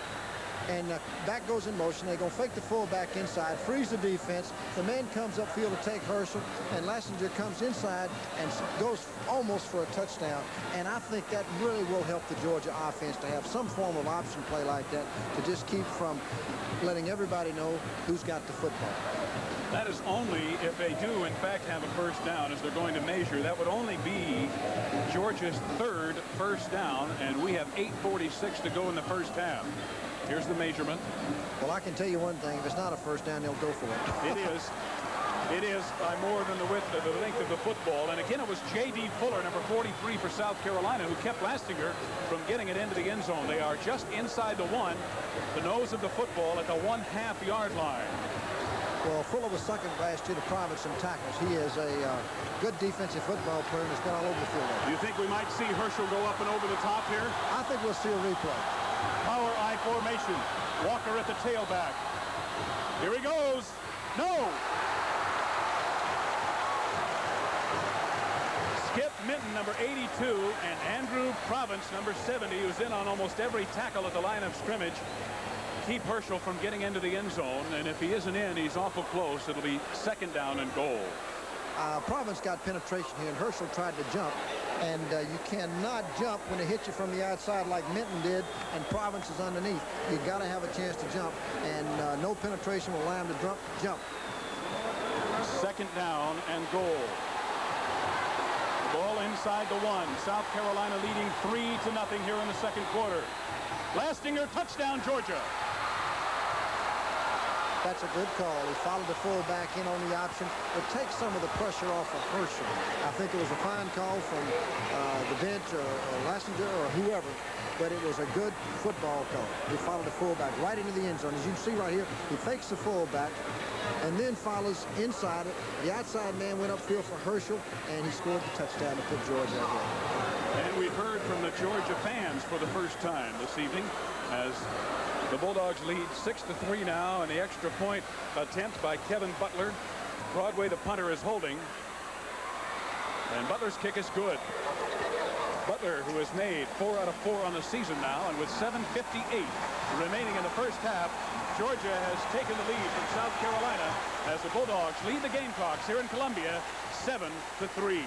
and uh, back goes in motion. They're going to fake the fullback inside, freeze the defense. The man comes upfield to take Herschel, and Lastinger comes inside and goes almost for a touchdown. And I think that really will help the Georgia offense to have some form of option play like that to just keep from letting everybody know who's got the football. That is only if they do, in fact, have a first down, as they're going to measure. That would only be Georgia's third first down, and we have 8.46 to go in the first half. Here's the measurement. Well, I can tell you one thing. If it's not a first down, they'll go for it. It is. It is by more than the width of the length of the football. And again, it was J.D. Fuller, number 43 for South Carolina, who kept Lastinger from getting it into the end zone. They are just inside the one, the nose of the football at the one-half yard line. Well, Fuller was second last year to private some tackles. He is a uh, good defensive football player and has got all over the field. Do you think we might see Herschel go up and over the top here? I think we'll see a replay. Power I formation. Walker at the tailback. Here he goes. No! Skip Minton, number 82, and Andrew Provence, number 70, who's in on almost every tackle at the line of scrimmage keep Herschel from getting into the end zone. And if he isn't in, he's awful close. It'll be second down and goal. Uh, Provence got penetration here, and Herschel tried to jump. And uh, you cannot jump when they hit you from the outside like Minton did, and Provence is underneath. you got to have a chance to jump, and uh, no penetration will allow him to jump. jump. Second down and goal. Ball inside the one. South Carolina leading three to nothing here in the second quarter. Lastinger, touchdown, Georgia. That's a good call. He followed the fullback in on the option. It takes some of the pressure off of Herschel. I think it was a fine call from uh, the bench or, or Lastinger or whoever, but it was a good football call. He followed the fullback right into the end zone. As you can see right here, he fakes the fullback and then follows inside it. The outside man went upfield for Herschel, and he scored the touchdown to put Georgia ahead. And we've heard from the Georgia fans for the first time this evening as the Bulldogs lead 6 to 3 now, and the extra point attempt by Kevin Butler. Broadway, the punter, is holding. And Butler's kick is good. Butler, who has made four out of four on the season now, and with 7.58 remaining in the first half, Georgia has taken the lead from South Carolina as the Bulldogs lead the Gamecocks here in Columbia 7 to 3.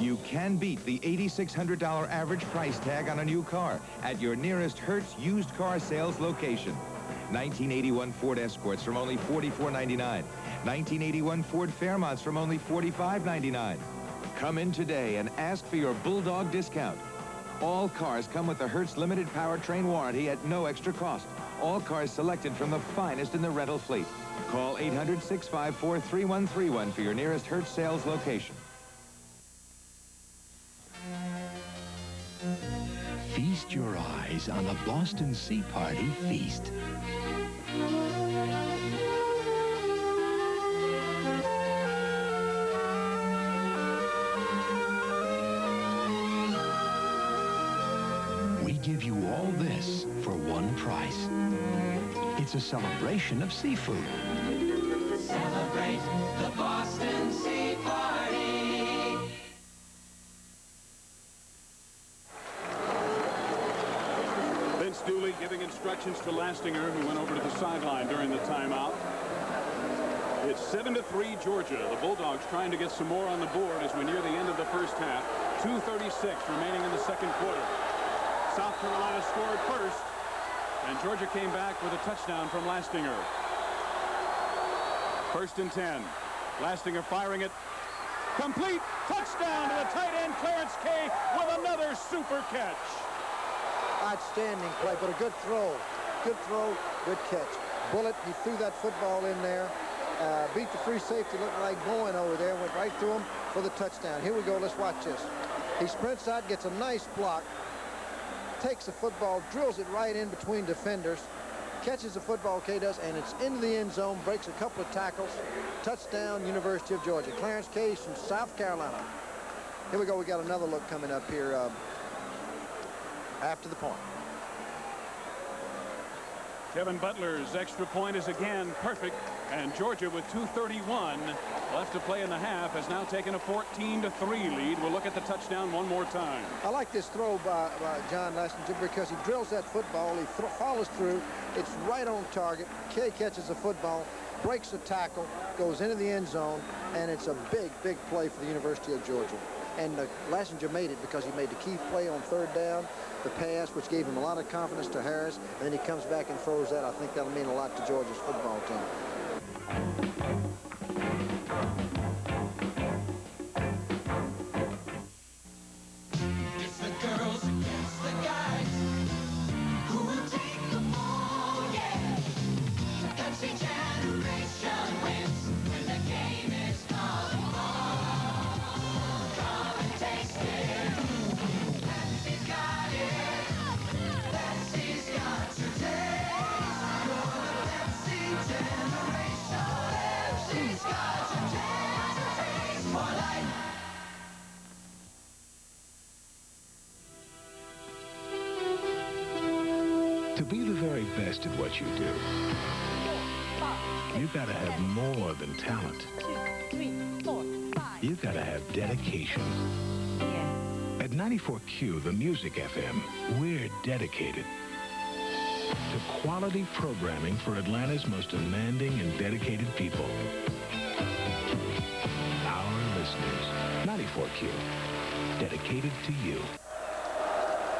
You can beat the $8,600 average price tag on a new car at your nearest Hertz used car sales location. 1981 Ford Escorts from only $44.99. 1981 Ford Fairmonts from only $45.99. Come in today and ask for your Bulldog discount. All cars come with the Hertz limited powertrain warranty at no extra cost. All cars selected from the finest in the rental fleet. Call 800-654-3131 for your nearest Hertz sales location. Feast your eyes on the Boston Sea Party feast. We give you all this for one price. It's a celebration of seafood. To Lastinger, who went over to the sideline during the timeout. It's 7 to 3 Georgia. The Bulldogs trying to get some more on the board as we near the end of the first half. 2.36 remaining in the second quarter. South Carolina scored first, and Georgia came back with a touchdown from Lastinger. First and 10. Lastinger firing it. Complete touchdown to the tight end Clarence Kay with another super catch. Outstanding play, but a good throw. Good throw, good catch. Bullet, he threw that football in there. Uh, beat the free safety, looked like Bowen over there, went right through him for the touchdown. Here we go, let's watch this. He sprints out, gets a nice block, takes the football, drills it right in between defenders, catches the football, Kay does, and it's into the end zone, breaks a couple of tackles. Touchdown, University of Georgia. Clarence Kay's from South Carolina. Here we go, we got another look coming up here uh, after the point. Kevin Butler's extra point is again perfect, and Georgia with 2.31 left to play in the half has now taken a 14 to 3 lead. We'll look at the touchdown one more time. I like this throw by, by John Lastinger because he drills that football, he th follows through, it's right on target. Kay catches the football, breaks the tackle, goes into the end zone, and it's a big, big play for the University of Georgia. And uh, Lastinger made it because he made the key play on third down, the pass, which gave him a lot of confidence to Harris. And then he comes back and throws that. I think that'll mean a lot to Georgia's football team. 94Q, the Music FM, we're dedicated to quality programming for Atlanta's most demanding and dedicated people. Our listeners. 94Q, dedicated to you.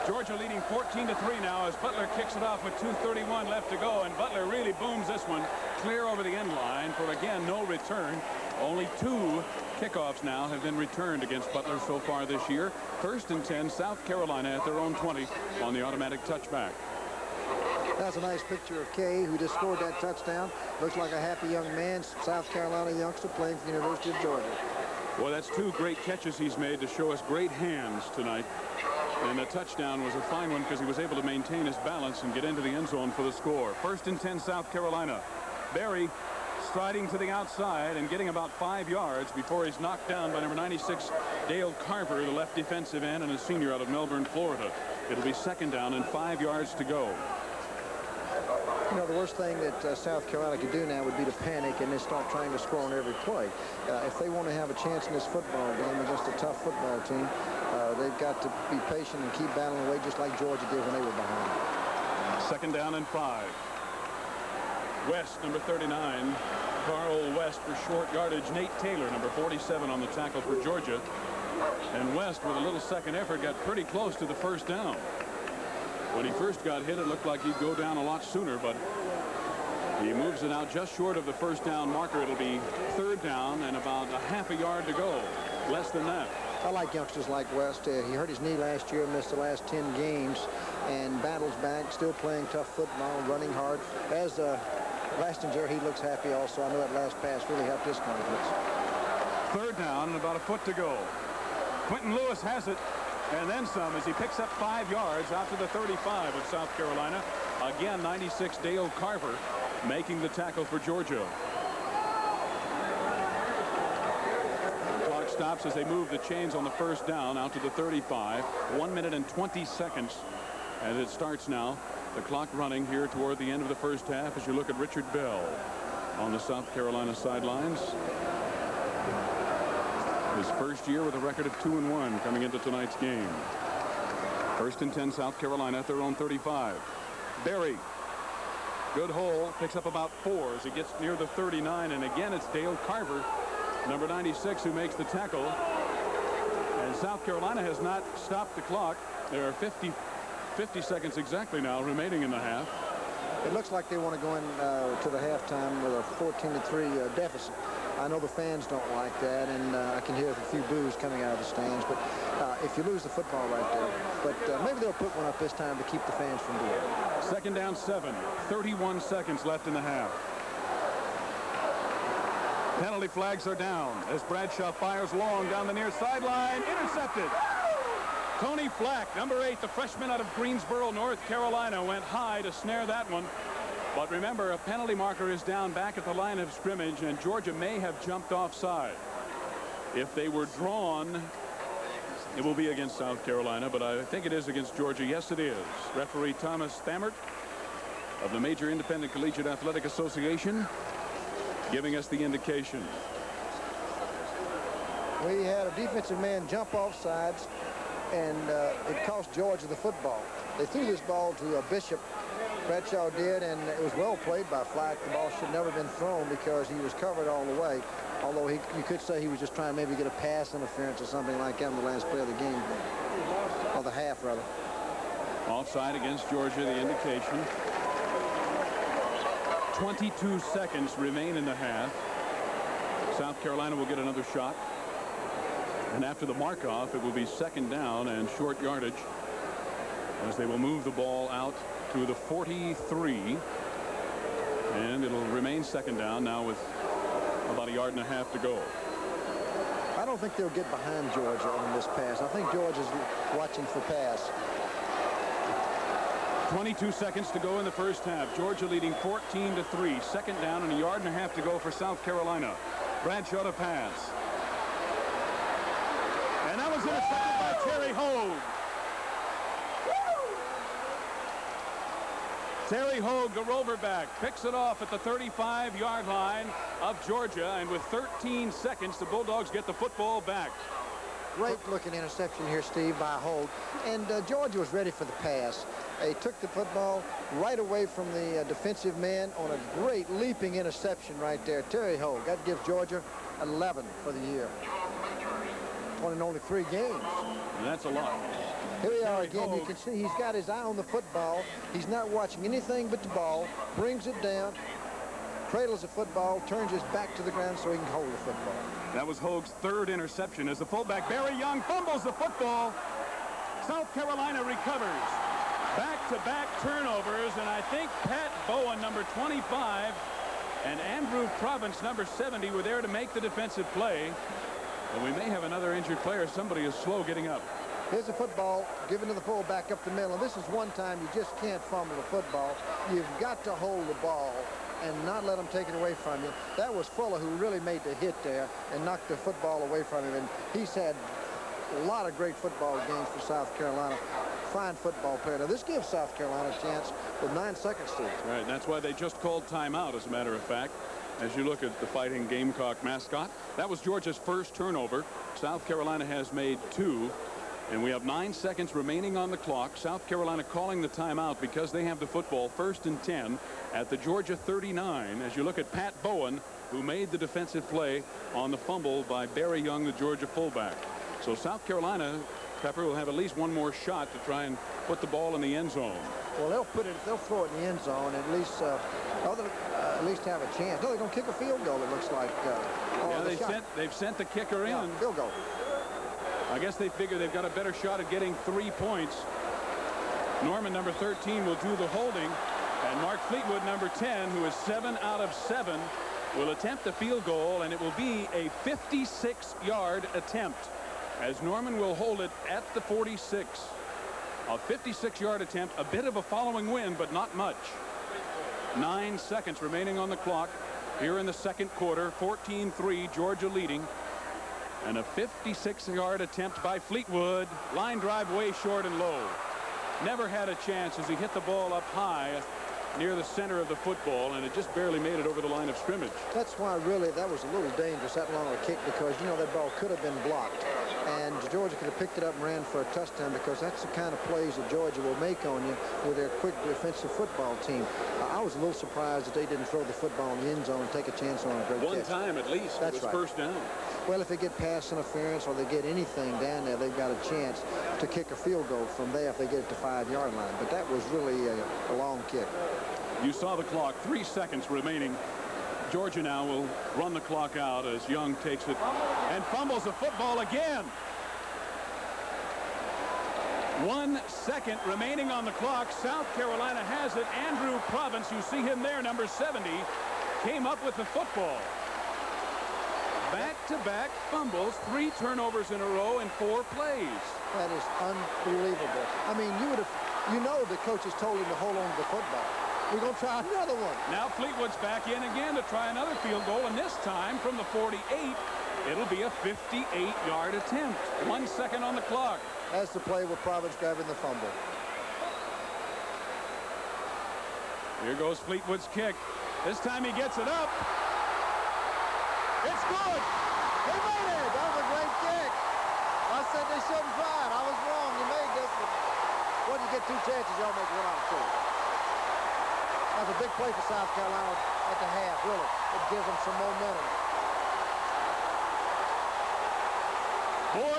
Georgia leading 14 to 3 now as Butler kicks it off with 2.31 left to go. And Butler really booms this one clear over the end line for, again, no return. Only two kickoffs now have been returned against Butler so far this year. First and 10, South Carolina at their own 20 on the automatic touchback. That's a nice picture of Kay, who just scored that touchdown. Looks like a happy young man, South Carolina youngster playing for the University of Georgia. Well, that's two great catches he's made to show us great hands tonight. And the touchdown was a fine one because he was able to maintain his balance and get into the end zone for the score. First and 10, South Carolina. Berry striding to the outside and getting about five yards before he's knocked down by number 96, Dale Carver, the left defensive end and a senior out of Melbourne, Florida. It'll be second down and five yards to go. You know, the worst thing that uh, South Carolina could do now would be to panic and then start trying to score on every play. Uh, if they want to have a chance in this football game against a tough football team, uh, they've got to be patient and keep battling away just like Georgia did when they were behind. Second down and five. West, number 39. Carl West for short yardage. Nate Taylor, number 47 on the tackle for Georgia. And West, with a little second effort, got pretty close to the first down. When he first got hit, it looked like he'd go down a lot sooner, but he moves it out just short of the first down marker. It'll be third down and about a half a yard to go. Less than that. I like youngsters like West. Uh, he hurt his knee last year, missed the last 10 games, and battles back, still playing tough football, running hard. As uh, Lastinger, he looks happy also. I know that last pass really helped his confidence. Third down and about a foot to go. Quentin Lewis has it, and then some as he picks up five yards out to the 35 of South Carolina. Again, 96 Dale Carver making the tackle for Georgia. Clock stops as they move the chains on the first down out to the 35. One minute and 20 seconds as it starts now. The clock running here toward the end of the first half as you look at Richard Bell on the South Carolina sidelines. His first year with a record of 2 and 1 coming into tonight's game. First and 10 South Carolina at their own 35. Berry. Good hole. Picks up about four as he gets near the 39. And again, it's Dale Carver number 96 who makes the tackle. And South Carolina has not stopped the clock. There are 50, 50 seconds exactly now remaining in the half. It looks like they want to go in uh, to the halftime with a 14 to 3 uh, deficit. I know the fans don't like that, and uh, I can hear a few boos coming out of the stands. But uh, if you lose the football right there, but uh, maybe they'll put one up this time to keep the fans from doing it. Second down, seven. 31 seconds left in the half. Penalty flags are down as Bradshaw fires long down the near sideline. Intercepted. Tony Flack, number eight, the freshman out of Greensboro, North Carolina, went high to snare that one. But remember, a penalty marker is down back at the line of scrimmage, and Georgia may have jumped offside. If they were drawn, it will be against South Carolina, but I think it is against Georgia. Yes, it is. Referee Thomas Thammert of the Major Independent Collegiate Athletic Association giving us the indication. We had a defensive man jump off sides, and uh, it cost Georgia the football. They threw this ball to uh, Bishop. Bradshaw did, and it was well played by Flack. The ball should never have been thrown because he was covered all the way. Although he, you could say he was just trying to maybe get a pass interference or something like that in the last play of the game, or the half, rather. Offside against Georgia, the indication. 22 seconds remain in the half. South Carolina will get another shot. And after the mark-off, it will be second down and short yardage as they will move the ball out to the 43. And it'll remain second down now with about a yard and a half to go. I don't think they'll get behind Georgia on this pass. I think Georgia's watching for pass. 22 seconds to go in the first half. Georgia leading 14 to 3. Second down and a yard and a half to go for South Carolina. Bradshaw to pass. And that was intercepted by Terry Hoage. Terry Hoage, the roverback, picks it off at the 35-yard line of Georgia, and with 13 seconds, the Bulldogs get the football back. Great looking interception here, Steve, by Hoage. And uh, Georgia was ready for the pass. They took the football right away from the uh, defensive man on a great leaping interception right there. Terry Hoage. That gives Georgia 11 for the year. Won in only three games. And that's a lot. Here we are again. You can see he's got his eye on the football. He's not watching anything but the ball. Brings it down, cradles the football, turns his back to the ground so he can hold the football. That was Hoage's third interception as the fullback Barry Young fumbles the football. South Carolina recovers. Back-to-back -back turnovers, and I think Pat Bowen, number 25, and Andrew Provence, number 70, were there to make the defensive play. And we may have another injured player. Somebody is slow getting up. Here's a football given to the fullback up the middle. And this is one time you just can't fumble the football. You've got to hold the ball and not let them take it away from you. That was Fuller who really made the hit there and knocked the football away from him. And he's had a lot of great football games for South Carolina. Fine football player. Now, this gives South Carolina a chance with nine seconds to it. Right, that's why they just called timeout, as a matter of fact. As you look at the fighting Gamecock mascot, that was Georgia's first turnover. South Carolina has made two. And we have nine seconds remaining on the clock. South Carolina calling the timeout because they have the football first and 10 at the Georgia 39. As you look at Pat Bowen, who made the defensive play on the fumble by Barry Young, the Georgia fullback. So South Carolina, Pepper, will have at least one more shot to try and put the ball in the end zone. Well, they'll put it, they'll throw it in the end zone, at least, uh, other, at least have a chance. No, they're going to kick a field goal. It looks like. Uh, yeah, they sent, they've sent the kicker yeah, in. Field goal. I guess they figure they've got a better shot at getting three points. Norman, number 13, will do the holding. And Mark Fleetwood, number 10, who is seven out of seven, will attempt the field goal, and it will be a 56-yard attempt as Norman will hold it at the 46. A 56-yard attempt, a bit of a following wind, but not much. Nine seconds remaining on the clock here in the second quarter. 14-3, Georgia leading. And a 56-yard attempt by Fleetwood. Line drive way short and low. Never had a chance as he hit the ball up high near the center of the football, and it just barely made it over the line of scrimmage. That's why, really, that was a little dangerous, that long of a kick, because, you know, that ball could have been blocked. And Georgia could have picked it up and ran for a touchdown because that's the kind of plays that Georgia will make on you with their quick defensive football team. I was a little surprised that they didn't throw the football in the end zone and take a chance on a great One catch. time at least. That's right. first down. Well, if they get pass interference or they get anything down there, they've got a chance to kick a field goal from there if they get it to five-yard line. But that was really a, a long kick. You saw the clock, three seconds remaining. Georgia now will run the clock out as Young takes it and fumbles the football again. One second remaining on the clock. South Carolina has it. Andrew Provence, you see him there, number 70, came up with the football. Back-to-back -back fumbles, three turnovers in a row in four plays. That is unbelievable. I mean, you would have, you know the coaches told him to hold on to the football. We're going to try another one. Now Fleetwood's back in again to try another field goal, and this time from the 48, it'll be a 58-yard attempt. One second on the clock. That's the play with Provence grabbing the fumble. Here goes Fleetwood's kick. This time he gets it up. It's good. He made it. That was a great kick. I said they shouldn't try it. I was wrong. You made this one. When you get two chances, y'all make one out of two. That's a big play for South Carolina at the half, really. It gives them some momentum.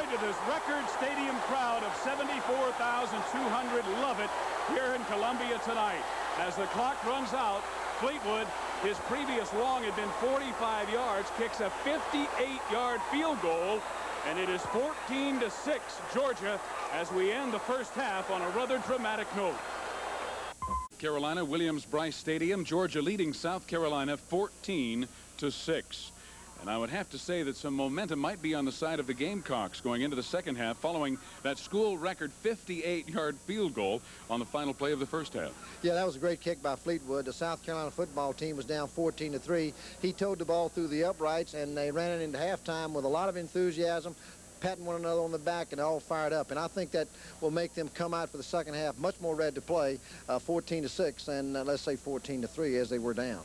To this record stadium crowd of 74,200 love it here in Columbia tonight. As the clock runs out, Fleetwood, his previous long had been 45 yards, kicks a 58-yard field goal, and it is 14 to 6 Georgia as we end the first half on a rather dramatic note. Carolina Williams-Brice Stadium, Georgia leading South Carolina 14 to 6. And I would have to say that some momentum might be on the side of the Gamecocks going into the second half following that school record 58-yard field goal on the final play of the first half. Yeah, that was a great kick by Fleetwood. The South Carolina football team was down 14 to 3. He towed the ball through the uprights and they ran it into halftime with a lot of enthusiasm patting one another on the back and all fired up. And I think that will make them come out for the second half much more ready to play uh, 14 to 6 and uh, let's say 14 to 3 as they were down.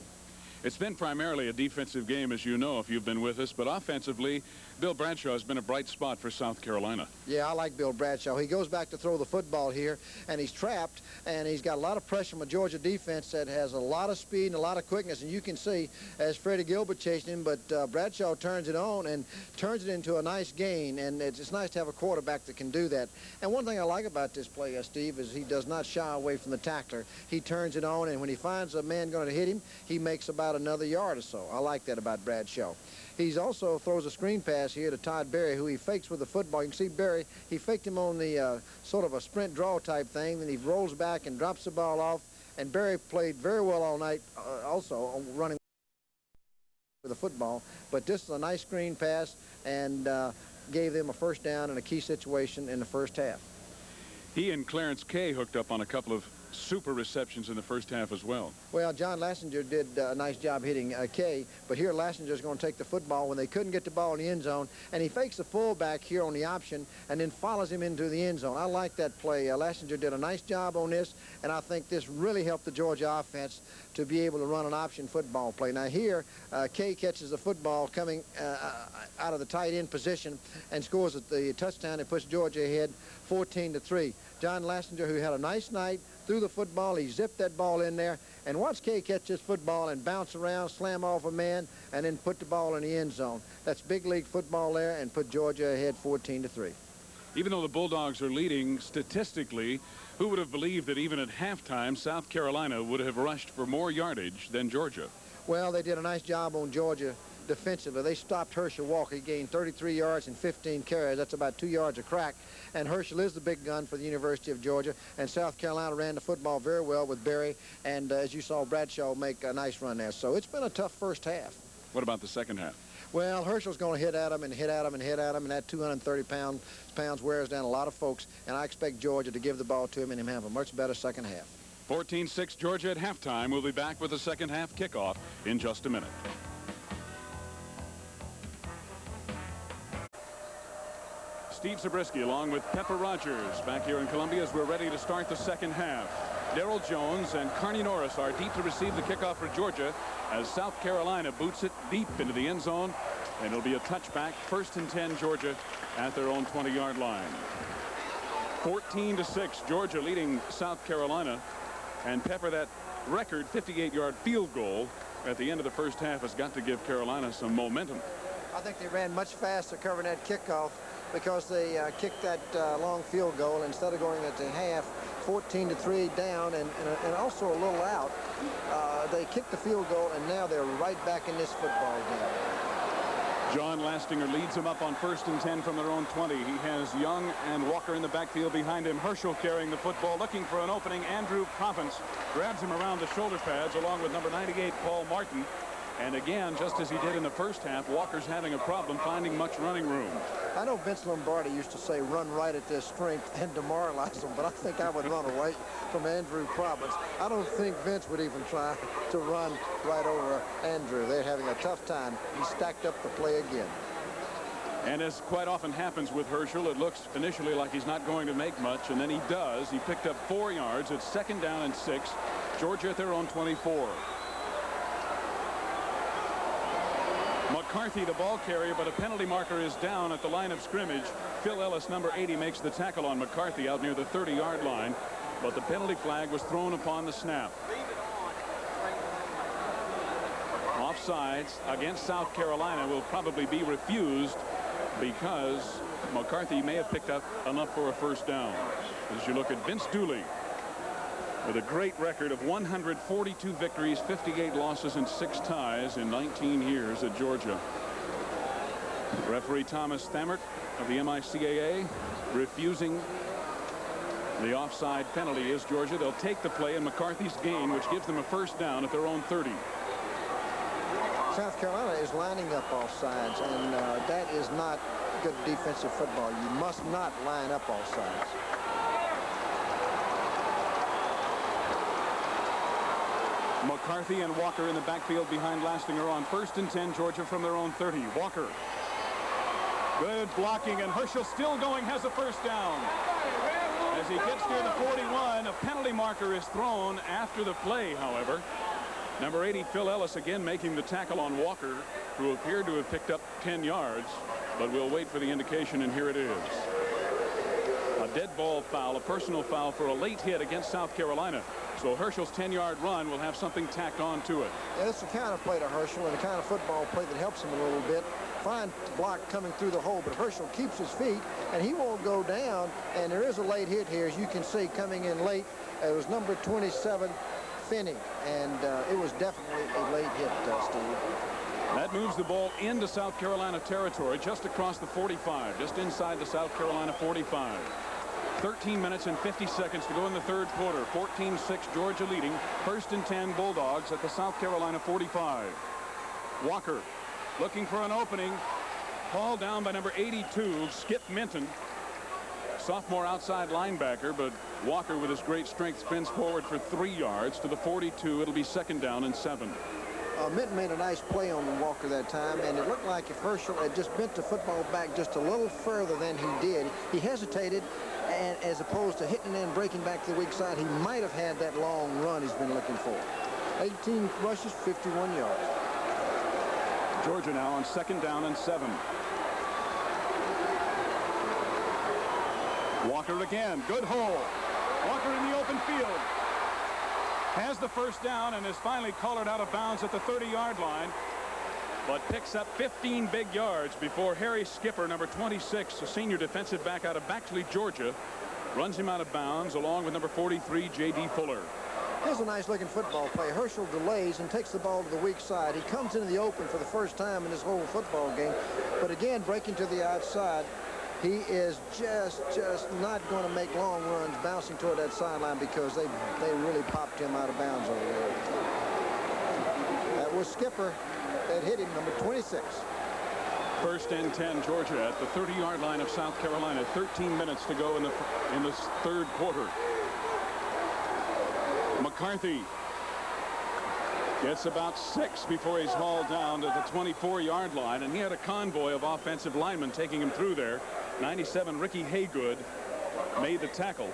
It's been primarily a defensive game, as you know, if you've been with us. But offensively, Bill Bradshaw has been a bright spot for South Carolina. Yeah, I like Bill Bradshaw. He goes back to throw the football here, and he's trapped, and he's got a lot of pressure from a Georgia defense that has a lot of speed and a lot of quickness. And you can see, as Freddie Gilbert chasing him, but uh, Bradshaw turns it on and turns it into a nice gain. And it's, it's, nice to have a quarterback that can do that. And one thing I like about this play, uh, Steve, is he does not shy away from the tackler. He turns it on, and when he finds a man going to hit him, he makes about another yard or so. I like that about Bradshaw. He also throws a screen pass here to Todd Berry, who he fakes with the football. You can see Berry, he faked him on the uh, sort of a sprint draw type thing. Then he rolls back and drops the ball off. And Berry played very well all night uh, also running with the football. But this is a nice screen pass and uh, gave them a first down in a key situation in the first half. He and Clarence Kay hooked up on a couple of super receptions in the first half as well. Well, John Lastinger did uh, a nice job hitting uh, Kay, but here Lastinger's going to take the football when they couldn't get the ball in the end zone, and he fakes the fullback here on the option and then follows him into the end zone. I like that play. Uh, Lastinger did a nice job on this, and I think this really helped the Georgia offense to be able to run an option football play. Now here, uh, Kay catches the football coming uh, out of the tight end position and scores at the touchdown and puts Georgia ahead 14 to 3. John Lastinger, who had a nice night, threw the football. He zipped that ball in there. And watch Kay catch this football and bounce around, slam off a man, and then put the ball in the end zone. That's big league football there and put Georgia ahead 14 to 3. Even though the Bulldogs are leading statistically, who would have believed that even at halftime, South Carolina would have rushed for more yardage than Georgia? Well, they did a nice job on Georgia defensively. They stopped Herschel Walker. He gained 33 yards and 15 carries. That's about two yards a crack. And Herschel is the big gun for the University of Georgia. And South Carolina ran the football very well with Berry. And uh, as you saw, Bradshaw make a nice run there. So it's been a tough first half. What about the second half? Well, Herschel's going to hit at him and hit at him and hit at him, and that 230 pound, pounds wears down a lot of folks, and I expect Georgia to give the ball to him and him have a much better second half. 14-6 Georgia at halftime. We'll be back with the second half kickoff in just a minute. Steve Zabriskie along with Pepper Rogers back here in Columbia as we're ready to start the second half. Darrell Jones and Carney Norris are deep to receive the kickoff for Georgia as South Carolina boots it deep into the end zone and it'll be a touchback first and 10 Georgia at their own 20-yard line. 14 to 6 Georgia leading South Carolina and Pepper that record 58-yard field goal at the end of the first half has got to give Carolina some momentum. I think they ran much faster covering that kickoff because they uh, kicked that uh, long field goal instead of going into half 14 to 3 down and, and, and also a little out. Uh, they kicked the field goal and now they're right back in this football game. John Lastinger leads him up on first and 10 from their own 20. He has Young and Walker in the backfield behind him. Herschel carrying the football, looking for an opening. Andrew Provence grabs him around the shoulder pads along with number 98, Paul Martin. And again, just as he did in the first half, Walker's having a problem finding much running room. I know Vince Lombardi used to say run right at their strength and demoralize them, but I think I would run away from Andrew Provence. I don't think Vince would even try to run right over Andrew. They're having a tough time. He stacked up the play again. And as quite often happens with Herschel, it looks initially like he's not going to make much, and then he does. He picked up four yards. It's second down and six. Georgia at their own 24. McCarthy, the ball carrier, but a penalty marker is down at the line of scrimmage. Phil Ellis, number 80, makes the tackle on McCarthy out near the 30-yard line, but the penalty flag was thrown upon the snap. Offsides against South Carolina will probably be refused because McCarthy may have picked up enough for a first down. As you look at Vince Dooley, with a great record of 142 victories, 58 losses, and six ties in 19 years at Georgia. Referee Thomas Thammert of the MICAA refusing the offside penalty is Georgia. They'll take the play in McCarthy's gain, which gives them a first down at their own 30. South Carolina is lining up all sides, and uh, that is not good defensive football. You must not line up all sides. McCarthy and Walker in the backfield behind Lastinger on first and 10 Georgia from their own 30 Walker. Good blocking and Herschel still going has a first down. As he gets near the 41 a penalty marker is thrown after the play however. Number 80 Phil Ellis again making the tackle on Walker who appeared to have picked up 10 yards but we'll wait for the indication and here it is. A dead ball foul a personal foul for a late hit against South Carolina so Herschel's 10-yard run will have something tacked on to it. Yeah, it's the kind of play to Herschel and the kind of football play that helps him a little bit. Fine block coming through the hole, but Herschel keeps his feet, and he won't go down. And there is a late hit here, as you can see, coming in late. It was number 27, Finney, and uh, it was definitely a late hit, uh, Steve. That moves the ball into South Carolina territory, just across the 45, just inside the South Carolina 45. 13 minutes and 50 seconds to go in the third quarter. 14-6 Georgia leading. First and 10 Bulldogs at the South Carolina 45. Walker looking for an opening. Ball down by number 82, Skip Minton. Sophomore outside linebacker, but Walker with his great strength spins forward for three yards to the 42. It'll be second down and seven. Uh, Minton made a nice play on Walker that time, and it looked like if Herschel had just bent the football back just a little further than he did, he hesitated, and as opposed to hitting and breaking back to the weak side, he might have had that long run he's been looking for. 18 rushes, 51 yards. Georgia now on second down and seven. Walker again. Good hole. Walker in the open field. Has the first down and is finally colored out of bounds at the 30-yard line but picks up 15 big yards before Harry Skipper, number 26, a senior defensive back out of Baxley, Georgia, runs him out of bounds along with number 43, J.D. Fuller. Here's a nice looking football play. Herschel delays and takes the ball to the weak side. He comes into the open for the first time in this whole football game. But again, breaking to the outside, he is just just not going to make long runs bouncing toward that sideline because they they really popped him out of bounds over there. That was Skipper that hit him, number 26. First and 10, Georgia at the 30-yard line of South Carolina. 13 minutes to go in the in the third quarter. McCarthy gets about six before he's hauled down to the 24-yard line, and he had a convoy of offensive linemen taking him through there. 97 Ricky Haygood made the tackle.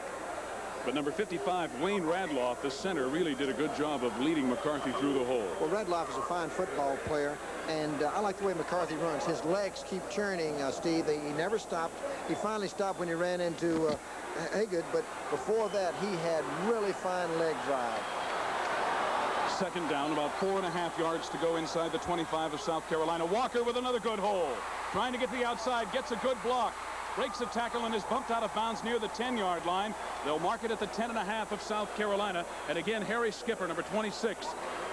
But number 55, Wayne Radloff, the center, really did a good job of leading McCarthy through the hole. Well, Radloff is a fine football player, and uh, I like the way McCarthy runs. His legs keep churning, uh, Steve. They, he never stopped. He finally stopped when he ran into uh, Haygood, but before that, he had really fine leg drive. Second down, about four and a half yards to go inside the 25 of South Carolina. Walker with another good hole. Trying to get to the outside, gets a good block. Breaks a tackle and is bumped out of bounds near the 10-yard line. They'll mark it at the 10 and a half of South Carolina. And again, Harry Skipper, number 26,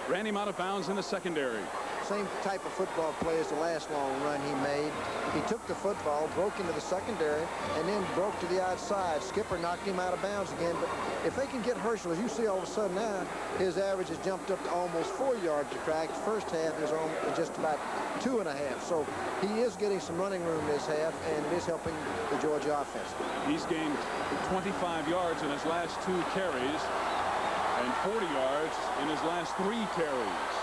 ran him out of bounds in the secondary same type of football play as the last long run he made. He took the football, broke into the secondary, and then broke to the outside. Skipper knocked him out of bounds again. But if they can get Herschel, as you see all of a sudden now, his average has jumped up to almost four yards a track. First half is on just about two and a half. So he is getting some running room this half, and it is helping the Georgia offense. He's gained 25 yards in his last two carries and 40 yards in his last three carries.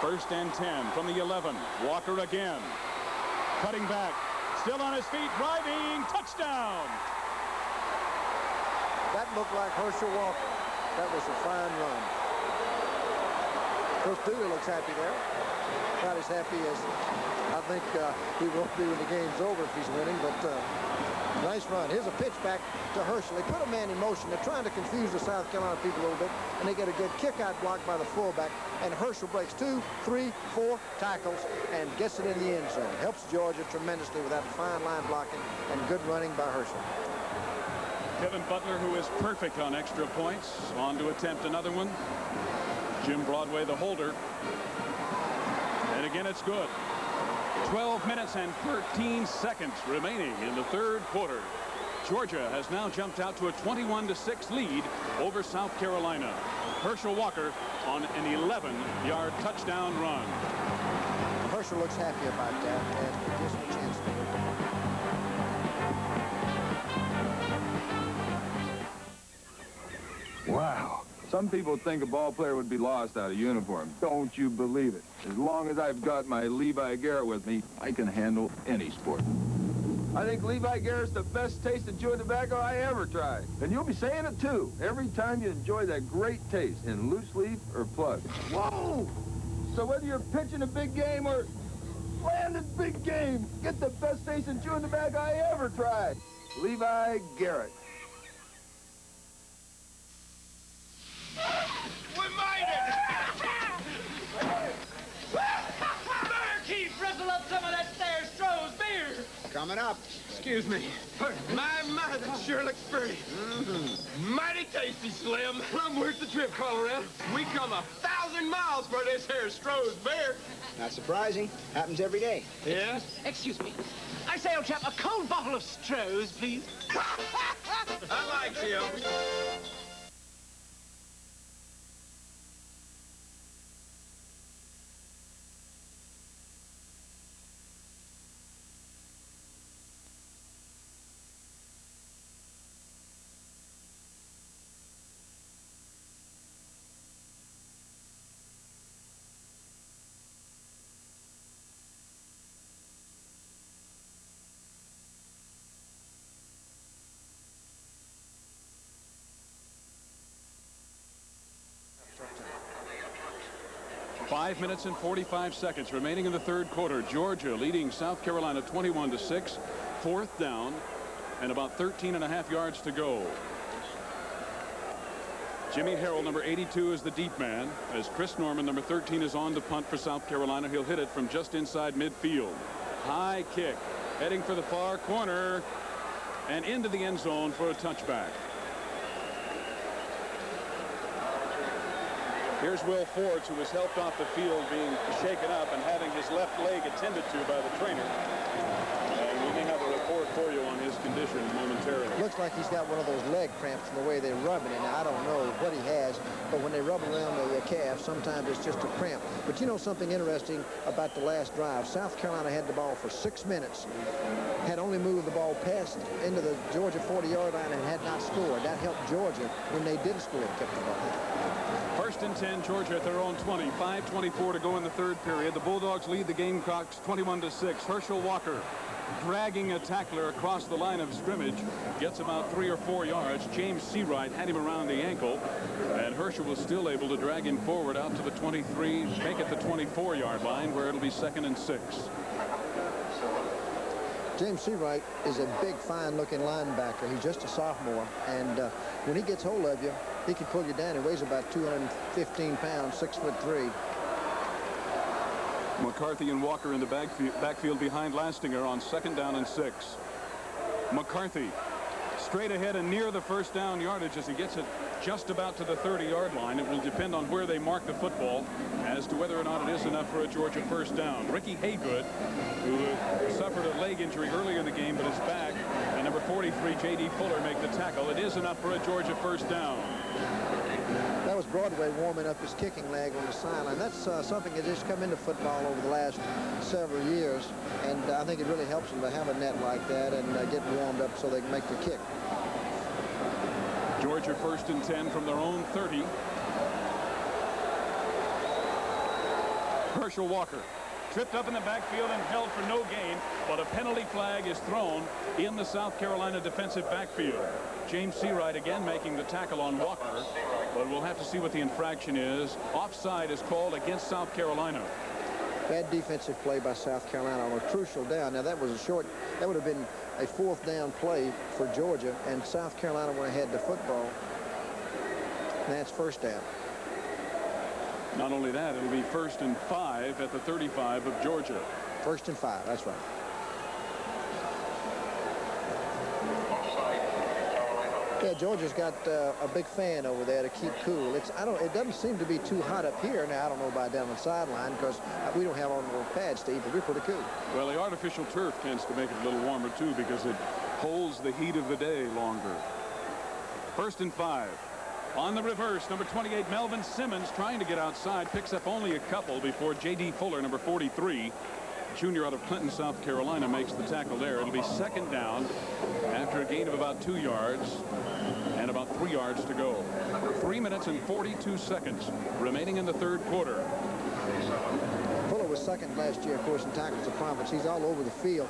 First and 10 from the 11. Walker again. Cutting back. Still on his feet. Driving. Touchdown. That looked like Herschel Walker. That was a fine run. Coach Dooley looks happy there. Not as happy as I think uh, he will be when the game's over if he's winning, but uh, Nice run. Here's a pitch back to Herschel. They put a man in motion. They're trying to confuse the South Carolina people a little bit, and they get a good kick-out block by the fullback, and Herschel breaks two, three, four tackles and gets it in the end zone. Helps Georgia tremendously with that fine line blocking and good running by Herschel. Kevin Butler, who is perfect on extra points, on to attempt another one. Jim Broadway, the holder. And again, it's good. 12 minutes and 13 seconds remaining in the third quarter. Georgia has now jumped out to a 21 to 6 lead over South Carolina. Herschel Walker on an 11-yard touchdown run. Herschel looks happy about that Some people think a ball player would be lost out of uniform. Don't you believe it. As long as I've got my Levi Garrett with me, I can handle any sport. I think Levi Garrett's the best taste of chewing tobacco I ever tried. And you'll be saying it too, every time you enjoy that great taste in loose leaf or plug. Whoa! So whether you're pitching a big game or landing a big game, get the best taste in chewing tobacco I ever tried. Levi Garrett. We made it! Bear, keep wrestle up some of that there Stroh's beer. Coming up. Excuse me. My, my, that sure looks pretty. Mm -hmm. Mighty tasty, Slim. I'm worth the trip, Colorado. We come a thousand miles for this here Stroh's beer. Not surprising. Happens every day. Yeah? Excuse me. I say, old chap, a cold bottle of Stroh's, please. I like him. Five minutes and 45 seconds remaining in the third quarter. Georgia leading South Carolina 21 to 6. Fourth down and about 13 and a half yards to go. Jimmy Harrell, number 82, is the deep man. As Chris Norman, number 13, is on to punt for South Carolina. He'll hit it from just inside midfield. High kick. Heading for the far corner. And into the end zone for a touchback. Here's Will Forbes, who was helped off the field being shaken up and having his left leg attended to by the trainer. And we may have a report for you on his condition momentarily. Looks like he's got one of those leg cramps from the way they're rubbing it. Now, I don't know what he has, but when they rub around the uh, calf, sometimes it's just a cramp. But you know something interesting about the last drive? South Carolina had the ball for six minutes, had only moved the ball past into the Georgia 40-yard line and had not scored. That helped Georgia when they did score and kept the ball. First and 10, Georgia at their own 20. 5.24 to go in the third period. The Bulldogs lead the Gamecocks 21 to 6. Herschel Walker dragging a tackler across the line of scrimmage. Gets about three or four yards. James Seawright had him around the ankle. And Herschel was still able to drag him forward out to the 23, make it the 24-yard line where it'll be second and six. James Seawright is a big, fine-looking linebacker. He's just a sophomore, and uh, when he gets hold of you, he can pull you down. He weighs about 215 pounds, six foot three. McCarthy and Walker in the backfield behind Lastinger on second down and six. McCarthy straight ahead and near the first down yardage as he gets it just about to the 30-yard line. It will depend on where they mark the football as to whether or not it is enough for a Georgia first down. Ricky Haygood, who suffered a leg injury earlier in the game but is back, and number 43, J.D. Fuller, make the tackle. It is enough for a Georgia first down. Broadway warming up his kicking leg on the sideline. That's uh, something that just come into football over the last several years, and I think it really helps them to have a net like that and uh, get warmed up so they can make the kick. Georgia first and 10 from their own 30. Herschel Walker tripped up in the backfield and held for no gain, but a penalty flag is thrown in the South Carolina defensive backfield. James Seawright again making the tackle on Walker, but we'll have to see what the infraction is. Offside is called against South Carolina. Bad defensive play by South Carolina on a crucial down. Now, that was a short, that would have been a fourth down play for Georgia, and South Carolina went ahead to football. And that's first down. Not only that, it'll be first and five at the 35 of Georgia. First and five, that's right. Yeah, Georgia's got uh, a big fan over there to keep cool. It's I don't. It doesn't seem to be too hot up here now. I don't know about down the sideline because we don't have on the pads, Steve, but we're pretty cool. Well, the artificial turf tends to make it a little warmer too because it holds the heat of the day longer. First and five. On the reverse, number 28, Melvin Simmons trying to get outside, picks up only a couple before J.D. Fuller, number 43, junior out of Clinton, South Carolina, makes the tackle there. It'll be second down after a gain of about two yards and about three yards to go. Three minutes and 42 seconds remaining in the third quarter. Fuller was second last year, of course, in tackles of conference. He's all over the field.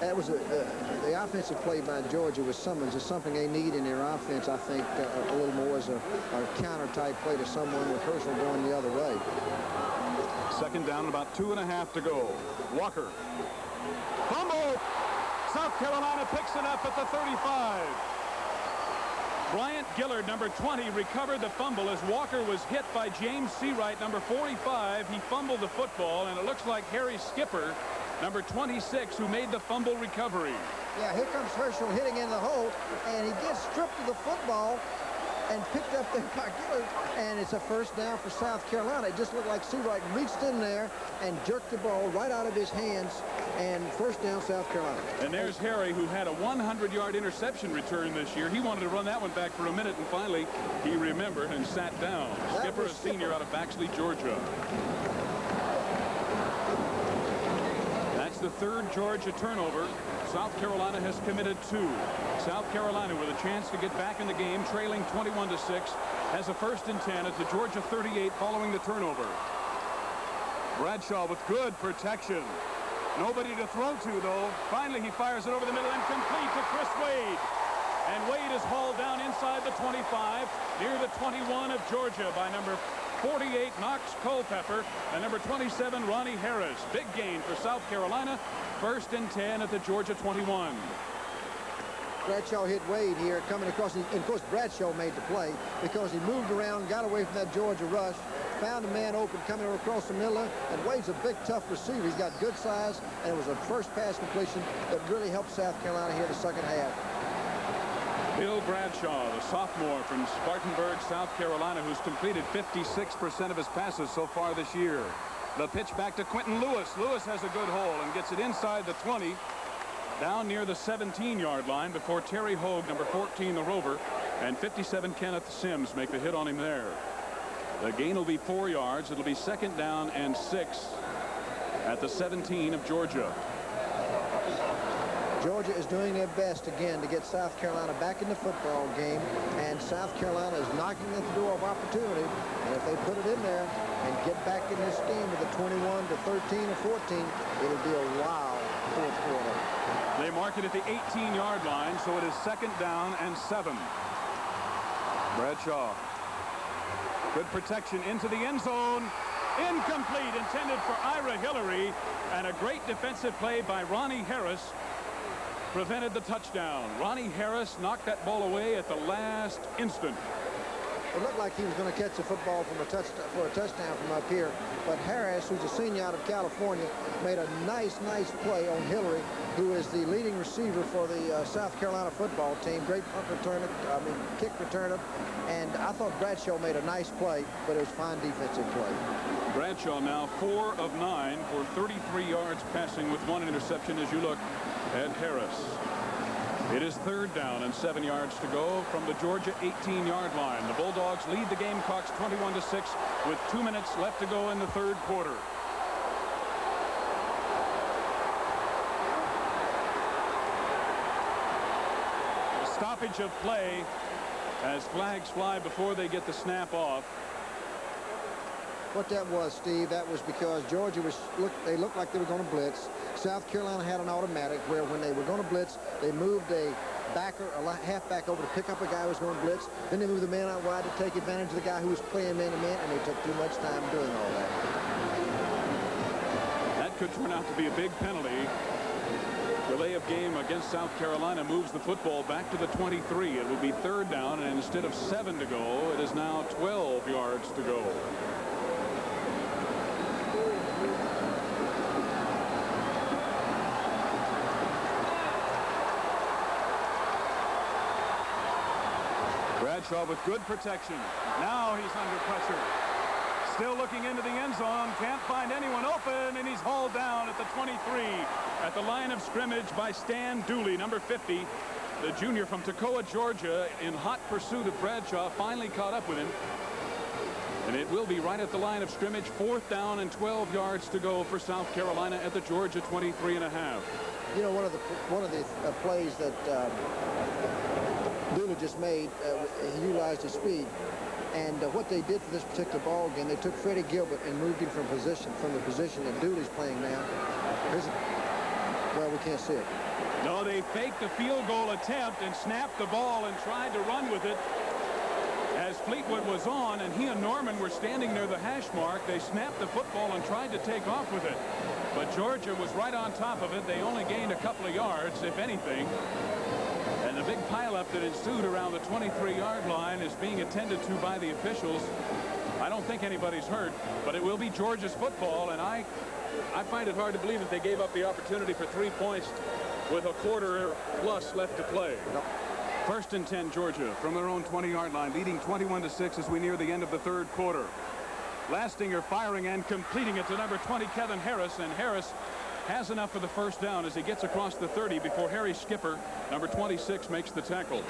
That was a, uh, the offensive play by Georgia with Simmons is something they need in their offense, I think, uh, a little more as a, a counter-type play to someone with Herschel going the other way. Second down, about two and a half to go. Walker. Fumble! South Carolina picks it up at the 35. Bryant Gillard, number 20, recovered the fumble as Walker was hit by James Seawright, number 45. He fumbled the football, and it looks like Harry Skipper, number 26, who made the fumble recovery. Yeah, here comes Herschel hitting in the hole, and he gets stripped of the football and picked up the Gillard, and it's a first down for South Carolina. It just looked like Seawright reached in there and jerked the ball right out of his hands, and first down South Carolina. And there's Harry, who had a 100-yard interception return this year. He wanted to run that one back for a minute, and finally he remembered and sat down. That Skipper, a Skipper. senior out of Baxley, Georgia. That's the third Georgia turnover. South Carolina has committed two. South Carolina with a chance to get back in the game, trailing 21 to 6, has a first and 10 at the Georgia 38 following the turnover. Bradshaw with good protection. Nobody to throw to, though. Finally, he fires it over the middle and complete to Chris Wade. And Wade is hauled down inside the 25, near the 21 of Georgia by number 48, Knox Culpepper, and number 27, Ronnie Harris. Big gain for South Carolina. First and 10 at the Georgia 21. Bradshaw hit Wade here coming across. And of course, Bradshaw made the play because he moved around, got away from that Georgia rush, found a man open coming across the middle. And Wade's a big, tough receiver. He's got good size, and it was a first pass completion that really helped South Carolina here in the second half. Bill Bradshaw, the sophomore from Spartanburg, South Carolina, who's completed 56% of his passes so far this year. The pitch back to Quentin Lewis. Lewis has a good hole and gets it inside the 20, down near the 17-yard line before Terry Hoage, number 14, the Rover, and 57, Kenneth Sims make the hit on him there. The gain will be four yards. It'll be second down and six at the 17 of Georgia. Georgia is doing their best again to get South Carolina back in the football game, and South Carolina is knocking at the door of opportunity. And if they put it in there and get back in this game with a 21 to 13 or 14, it'll be a wild fourth quarter. They mark it at the 18-yard line, so it is second down and seven. Bradshaw. Good protection into the end zone. Incomplete, intended for Ira Hillary, and a great defensive play by Ronnie Harris prevented the touchdown. Ronnie Harris knocked that ball away at the last instant. it looked like he was going to catch a football from a touch for a touchdown from up here. But Harris, who's a senior out of California, made a nice, nice play on Hillary, who is the leading receiver for the uh, South Carolina football team. Great punt returner, I mean, kick returner. And I thought Bradshaw made a nice play, but it was fine defensive play. Bradshaw now four of nine for 33 yards passing with one interception as you look at Harris. It is third down and seven yards to go from the Georgia 18-yard line. The Bulldogs lead the Gamecocks 21 to 6 with two minutes left to go in the third quarter. Stoppage of play as flags fly before they get the snap off. What that was, Steve, that was because Georgia was look they looked like they were going to blitz. South Carolina had an automatic where when they were going to blitz, they moved a backer, a halfback over to pick up a guy who was going to blitz. Then they moved the man out wide to take advantage of the guy who was playing man-to-man, and they took too much time doing all that. That could turn out to be a big penalty. Delay of game against South Carolina moves the football back to the 23. It will be third down, and instead of seven to go, it is now 12 yards to go. Bradshaw with good protection. Now he's under pressure. Still looking into the end zone. Can't find anyone open, and he's hauled down at the 23 at the line of scrimmage by Stan Dooley, number 50. The junior from Toccoa, Georgia, in hot pursuit of Bradshaw, finally caught up with him. And it will be right at the line of scrimmage, fourth down and 12 yards to go for South Carolina at the Georgia 23 and a half. You know, one of the one of the uh, plays that um, Dooley just made, uh, he utilized his speed. And uh, what they did for this particular ball game, they took Freddie Gilbert and moved him from position from the position that Dooley's playing now. Here's well, we can't see it. No, they faked the field goal attempt and snapped the ball and tried to run with it. As Fleetwood was on and he and Norman were standing near the hash mark, they snapped the football and tried to take off with it. But Georgia was right on top of it. They only gained a couple of yards, if anything. Big pileup that ensued around the 23-yard line is being attended to by the officials. I don't think anybody's hurt, but it will be Georgia's football, and I, I find it hard to believe that they gave up the opportunity for three points with a quarter plus left to play. First and 10, Georgia, from their own 20-yard line, leading 21 to 6 as we near the end of the third quarter. Lastinger firing and completing it to number 20, Kevin Harris, and Harris has enough for the first down as he gets across the 30 before Harry Skipper, number 26, makes the tackle.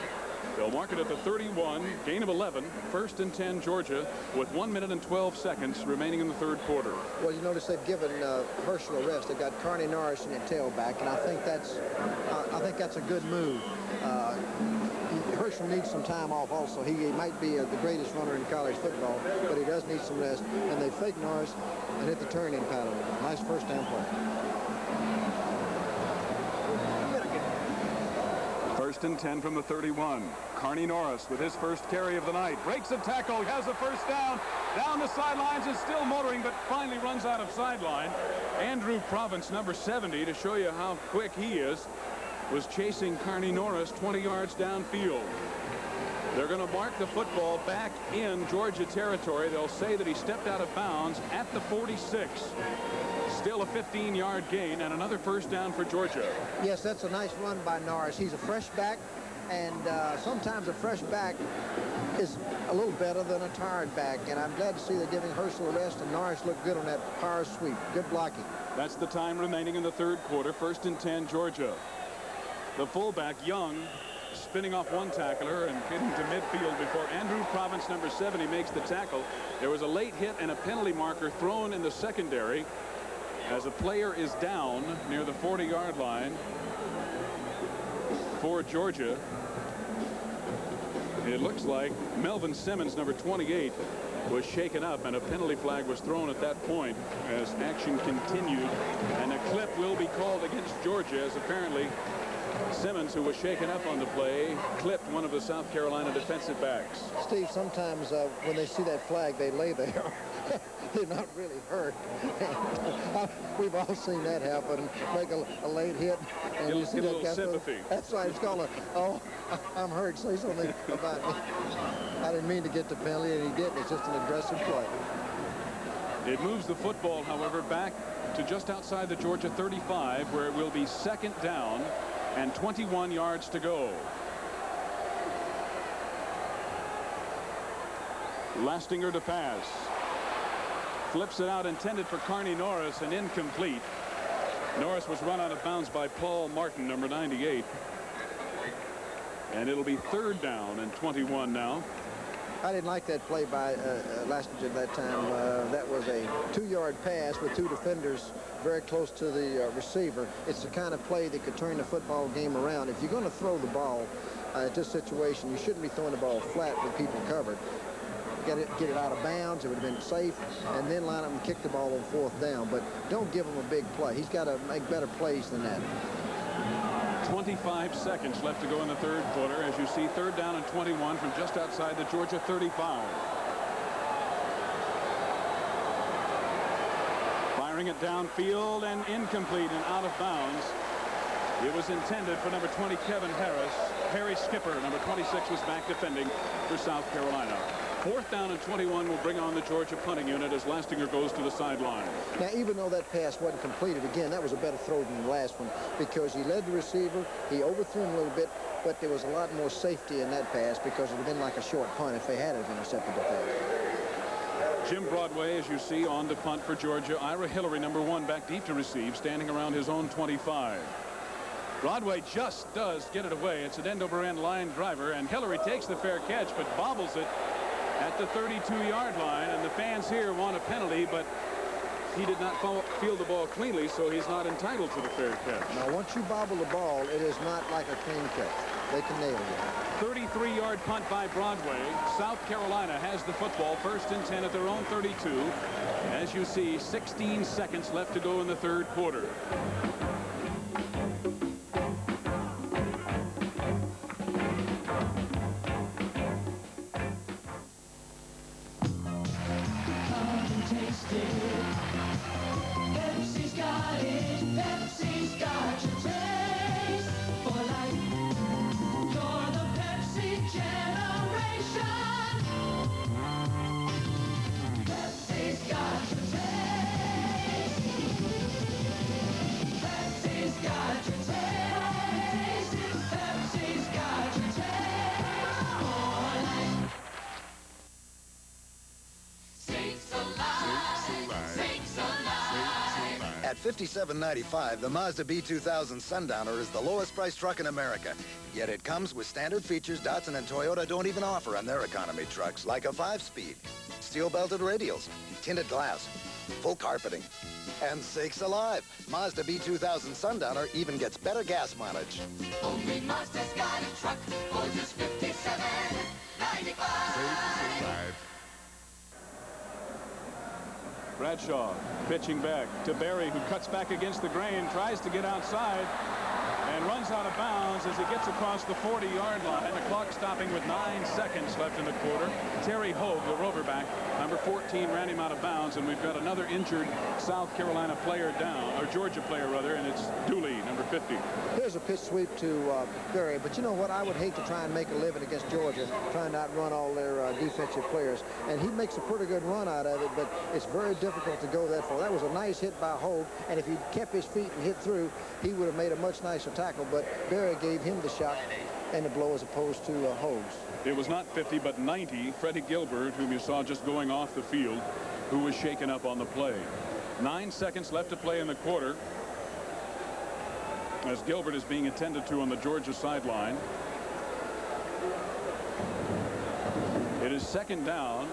They'll mark it at the 31, gain of 11, first and 10 Georgia with 1 minute and 12 seconds remaining in the third quarter. Well, you notice they've given uh, Herschel a rest. They've got Carnie Norris in at tailback, and I think that's I think that's a good move. Uh, Herschel needs some time off also. He, he might be uh, the greatest runner in college football, but he does need some rest. And they fake Norris and hit the turning pattern. Nice first down play. First and 10 from the 31. Carnie Norris with his first carry of the night. Breaks a tackle, has a first down. Down the sidelines is still motoring, but finally runs out of sideline. Andrew Provence, number 70, to show you how quick he is, was chasing Carnie Norris 20 yards downfield. They're going to mark the football back in Georgia territory. They'll say that he stepped out of bounds at the 46. Still a 15-yard gain and another first down for Georgia. Yes, that's a nice run by Norris. He's a fresh back, and uh, sometimes a fresh back is a little better than a tired back. And I'm glad to see they're giving Herschel a rest, and Norris looked good on that power sweep. Good blocking. That's the time remaining in the third quarter. First and 10, Georgia. The fullback, Young, spinning off one tackler and getting to midfield before Andrew Provence, number 70, makes the tackle. There was a late hit and a penalty marker thrown in the secondary as a player is down near the 40-yard line for Georgia. It looks like Melvin Simmons, number 28, was shaken up and a penalty flag was thrown at that point as action continued and a clip will be called against Georgia as apparently Simmons, who was shaken up on the play, clipped one of the South Carolina defensive backs. Steve, sometimes uh, when they see that flag, they lay there. they're not really hurt. We've all seen that happen. Make a, a late hit, and you see get a that little guy sympathy. That's why It's called a, oh, I'm hurt. Say something about me. I didn't mean to get the penalty, and he didn't. It's just an aggressive play. It moves the football, however, back to just outside the Georgia 35, where it will be second down and 21 yards to go. Lastinger to pass. Flips it out, intended for Carnie Norris, and incomplete. Norris was run out of bounds by Paul Martin, number 98. And it'll be third down and 21 now. I didn't like that play by uh, uh, Lastinger at that time. Uh, that was a two-yard pass with two defenders very close to the uh, receiver. It's the kind of play that could turn the football game around. If you're going to throw the ball uh, at this situation, you shouldn't be throwing the ball flat with people covered. Get it, get it out of bounds. It would have been safe, and then line up and kick the ball on fourth down. But don't give him a big play. He's got to make better plays than that. 25 seconds left to go in the third quarter. As you see, third down and 21 from just outside the Georgia 35. Firing it downfield and incomplete and out of bounds. It was intended for number 20, Kevin Harris. Harry Skipper, number 26, was back defending for South Carolina. Fourth down and 21 will bring on the Georgia punting unit as Lastinger goes to the sideline. Now, even though that pass wasn't completed, again, that was a better throw than the last one because he led the receiver, he overthrew him a little bit, but there was a lot more safety in that pass because it would have been like a short punt if they had have intercepted the pass. Jim Broadway, as you see, on the punt for Georgia. Ira Hillary, number one, back deep to receive, standing around his own 25. Broadway just does get it away. It's an end-over-end line driver, and Hillary takes the fair catch, but bobbles it at the 32-yard line, and the fans here want a penalty, but he did not field the ball cleanly, so he's not entitled to the fair catch. Now, once you bobble the ball, it is not like a clean catch. They can nail you. 33-yard punt by Broadway. South Carolina has the football first and 10 at their own 32. As you see, 16 seconds left to go in the third quarter. $795, the Mazda B2000 Sundowner is the lowest priced truck in America. Yet it comes with standard features Datsun and Toyota don't even offer on their economy trucks, like a five-speed, steel-belted radials, tinted glass, full carpeting, and sakes alive, Mazda B2000 Sundowner even gets better gas mileage. Only Mazda's got a truck for just 57 Bradshaw pitching back to Berry, who cuts back against the grain, tries to get outside, and runs out of bounds as he gets across the 40-yard line. The clock stopping with nine seconds left in the quarter. Terry Hoage, the roverback, number 14, ran him out of bounds, and we've got another injured South Carolina player down, or Georgia player rather, and it's Dooley, number 50. Here's a pitch sweep to uh, Berry, but you know what? I would hate to try and make a living against Georgia, trying not run all their uh, defensive players. And he makes a pretty good run out of it, but it's very difficult to go that far. That was a nice hit by Hoage, and if he'd kept his feet and hit through, he would have made a much nicer tackle, but Berry gave him the shot and the blow as opposed to uh, Hoage's. It was not 50, but 90. Freddie Gilbert, whom you saw just going off the field, who was shaken up on the play. Nine seconds left to play in the quarter. As Gilbert is being attended to on the Georgia sideline. It is second down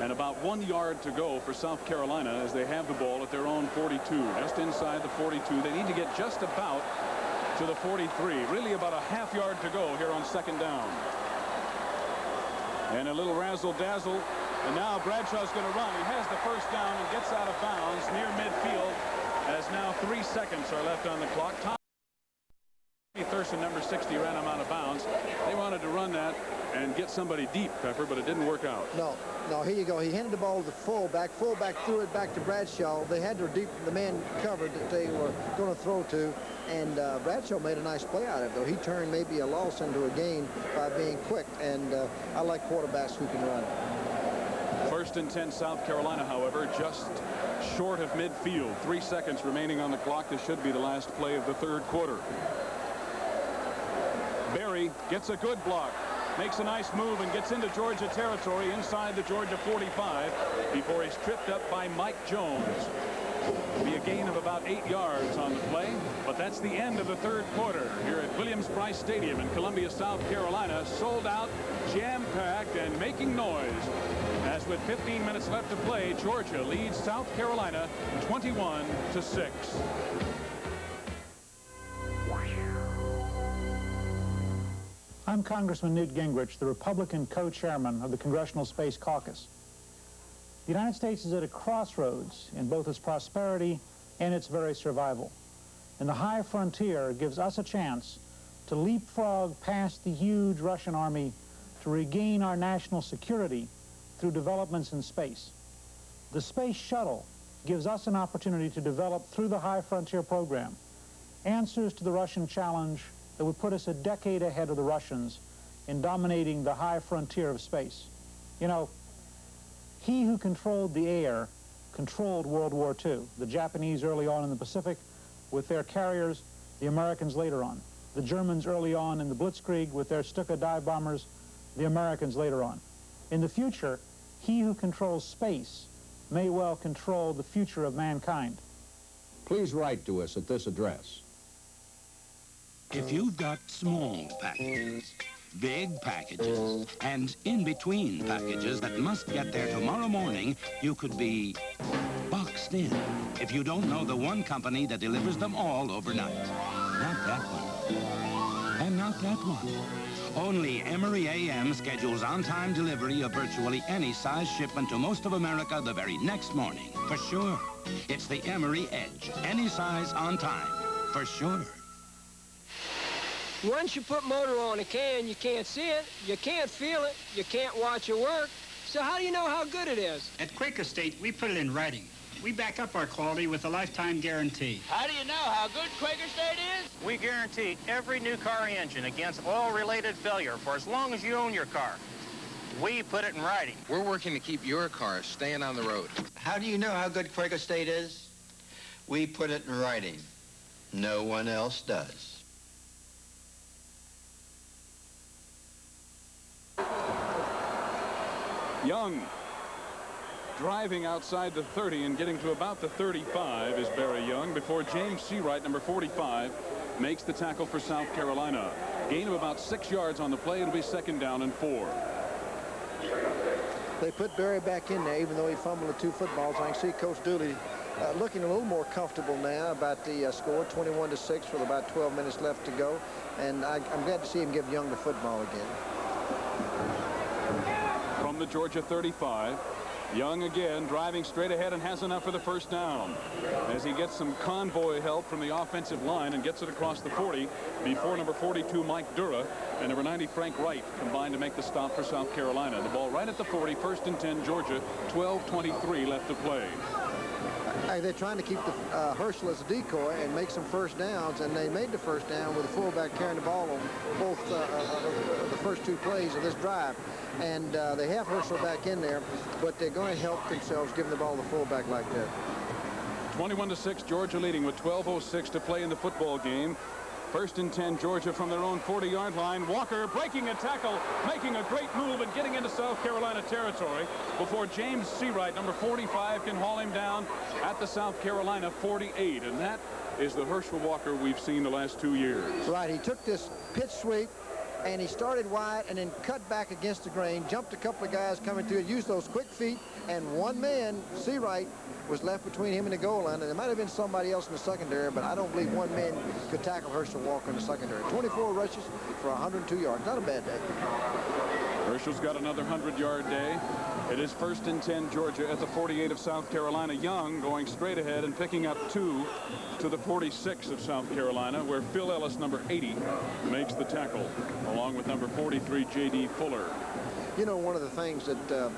and about one yard to go for South Carolina as they have the ball at their own 42. Just inside the 42. They need to get just about to the 43. Really about a half yard to go here on second down. And a little razzle-dazzle. And now Bradshaw's going to run. He has the first down and gets out of bounds near midfield as now three seconds are left on the clock. Tom Thurson, number 60, ran him out of bounds. They wanted to run that and get somebody deep, Pepper, but it didn't work out. No, no, here you go. He handed the ball to the fullback. Fullback threw it back to Bradshaw. They had their deep, the man covered that they were going to throw to, and uh, Bradshaw made a nice play out of it, though. He turned maybe a loss into a gain by being quick, and uh, I like quarterbacks who can run. First and 10 South Carolina, however, just short of midfield. Three seconds remaining on the clock. This should be the last play of the third quarter. Berry gets a good block. Makes a nice move and gets into Georgia territory inside the Georgia 45 before he's tripped up by Mike Jones. It'll Be a gain of about eight yards on the play, but that's the end of the third quarter here at Williams-Brice Stadium in Columbia, South Carolina. Sold out, jam-packed, and making noise. As with 15 minutes left to play, Georgia leads South Carolina 21 to 6. I'm Congressman Newt Gingrich, the Republican co-chairman of the Congressional Space Caucus. The United States is at a crossroads in both its prosperity and its very survival. And the high frontier gives us a chance to leapfrog past the huge Russian army to regain our national security through developments in space. The space shuttle gives us an opportunity to develop through the high frontier program answers to the Russian challenge that would put us a decade ahead of the Russians in dominating the high frontier of space. You know, he who controlled the air controlled World War II. The Japanese early on in the Pacific with their carriers, the Americans later on. The Germans early on in the Blitzkrieg with their Stuka dive bombers, the Americans later on. In the future, he who controls space may well control the future of mankind. Please write to us at this address. If you've got small packages, big packages, and in-between packages that must get there tomorrow morning, you could be boxed in if you don't know the one company that delivers them all overnight. Not that one. And not that one. Only Emery AM schedules on-time delivery of virtually any size shipment to most of America the very next morning. For sure. It's the Emery Edge. Any size on time. For sure. Once you put motor on a can, you can't see it, you can't feel it, you can't watch it work. So how do you know how good it is? At Quaker State, we put it in writing. We back up our quality with a lifetime guarantee. How do you know how good Quaker State is? We guarantee every new car engine against oil-related failure for as long as you own your car. We put it in writing. We're working to keep your car staying on the road. How do you know how good Quaker State is? We put it in writing. No one else does. Young driving outside the 30 and getting to about the 35 is Barry Young before James Seawright, number 45, makes the tackle for South Carolina. Gain of about six yards on the play. It'll be second down and four. They put Barry back in there, even though he fumbled the two footballs. I can see Coach Dooley uh, looking a little more comfortable now about the uh, score, 21 to 6 with about 12 minutes left to go. And I, I'm glad to see him give Young the football again. The Georgia 35, Young again driving straight ahead and has enough for the first down as he gets some convoy help from the offensive line and gets it across the 40 before number 42 Mike Dura and number 90 Frank Wright combined to make the stop for South Carolina. The ball right at the 40 first and 10 Georgia 12-23 left to play. Hey, they're trying to keep the uh, Herschel as a decoy and make some first downs, and they made the first down with the fullback carrying the ball on both uh, uh, the first two plays of this drive. And uh, they have Herschel back in there, but they're going to help themselves giving the ball to the fullback like that. 21 to 6, Georgia leading with 12:06 to play in the football game. First and 10, Georgia from their own 40-yard line. Walker breaking a tackle, making a great move and getting into South Carolina territory before James Seawright, number 45, can haul him down at the South Carolina 48. And that is the Herschel Walker we've seen the last two years. Right, he took this pitch sweep and he started wide and then cut back against the grain, jumped a couple of guys coming through, used those quick feet, and one man, Seawright, was left between him and the goal line. And there might have been somebody else in the secondary, but I don't believe one man could tackle Herschel Walker in the secondary. 24 rushes for 102 yards. Not a bad day. Herschel's got another 100-yard day. It is first and 10 Georgia at the 48 of South Carolina. Young going straight ahead and picking up two to the 46 of South Carolina where Phil Ellis number 80 makes the tackle along with number 43 J.D. Fuller. You know one of the things that uh,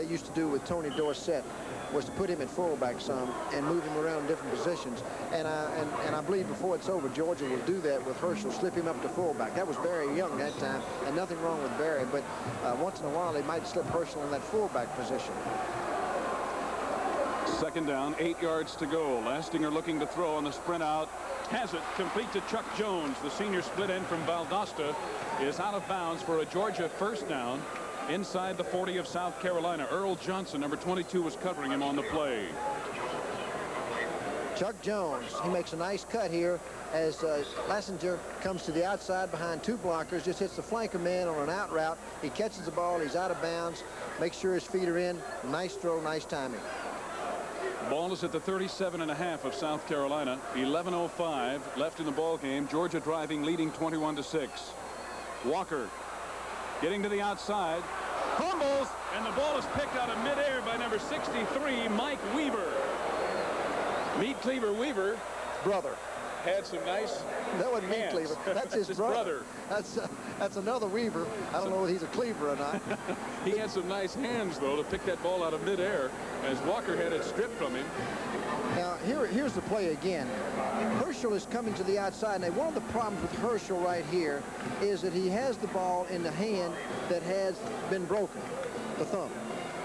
they used to do with Tony Dorsett was to put him at fullback some and move him around different positions. And I, and, and I believe before it's over, Georgia will do that with Herschel, slip him up to fullback. That was Barry Young that time, and nothing wrong with Barry, but uh, once in a while they might slip Herschel in that fullback position. Second down, eight yards to go. Lastinger looking to throw on the sprint out. Has it complete to Chuck Jones. The senior split end from Valdosta is out of bounds for a Georgia first down inside the 40 of South Carolina. Earl Johnson, number 22, was covering him on the play. Chuck Jones, he makes a nice cut here as uh, Lastinger comes to the outside behind two blockers, just hits the flanker man on an out route. He catches the ball, he's out of bounds, makes sure his feet are in. Nice throw, nice timing. Ball is at the 37 and a half of South Carolina. 11.05 left in the ball game. Georgia driving, leading 21 to 6. Walker getting to the outside. Fumbles, and the ball is picked out of midair by number 63, Mike Weaver. Meat Cleaver Weaver. Brother. Had some nice That wasn't hands. Cleaver. That's his, his brother. brother. That's uh, that's another Weaver. I don't know if he's a Cleaver or not. he had some nice hands, though, to pick that ball out of midair as Walker had it stripped from him. Now, here, here's the play again. Herschel is coming to the outside. Now, one of the problems with Herschel right here is that he has the ball in the hand that has been broken, the thumb.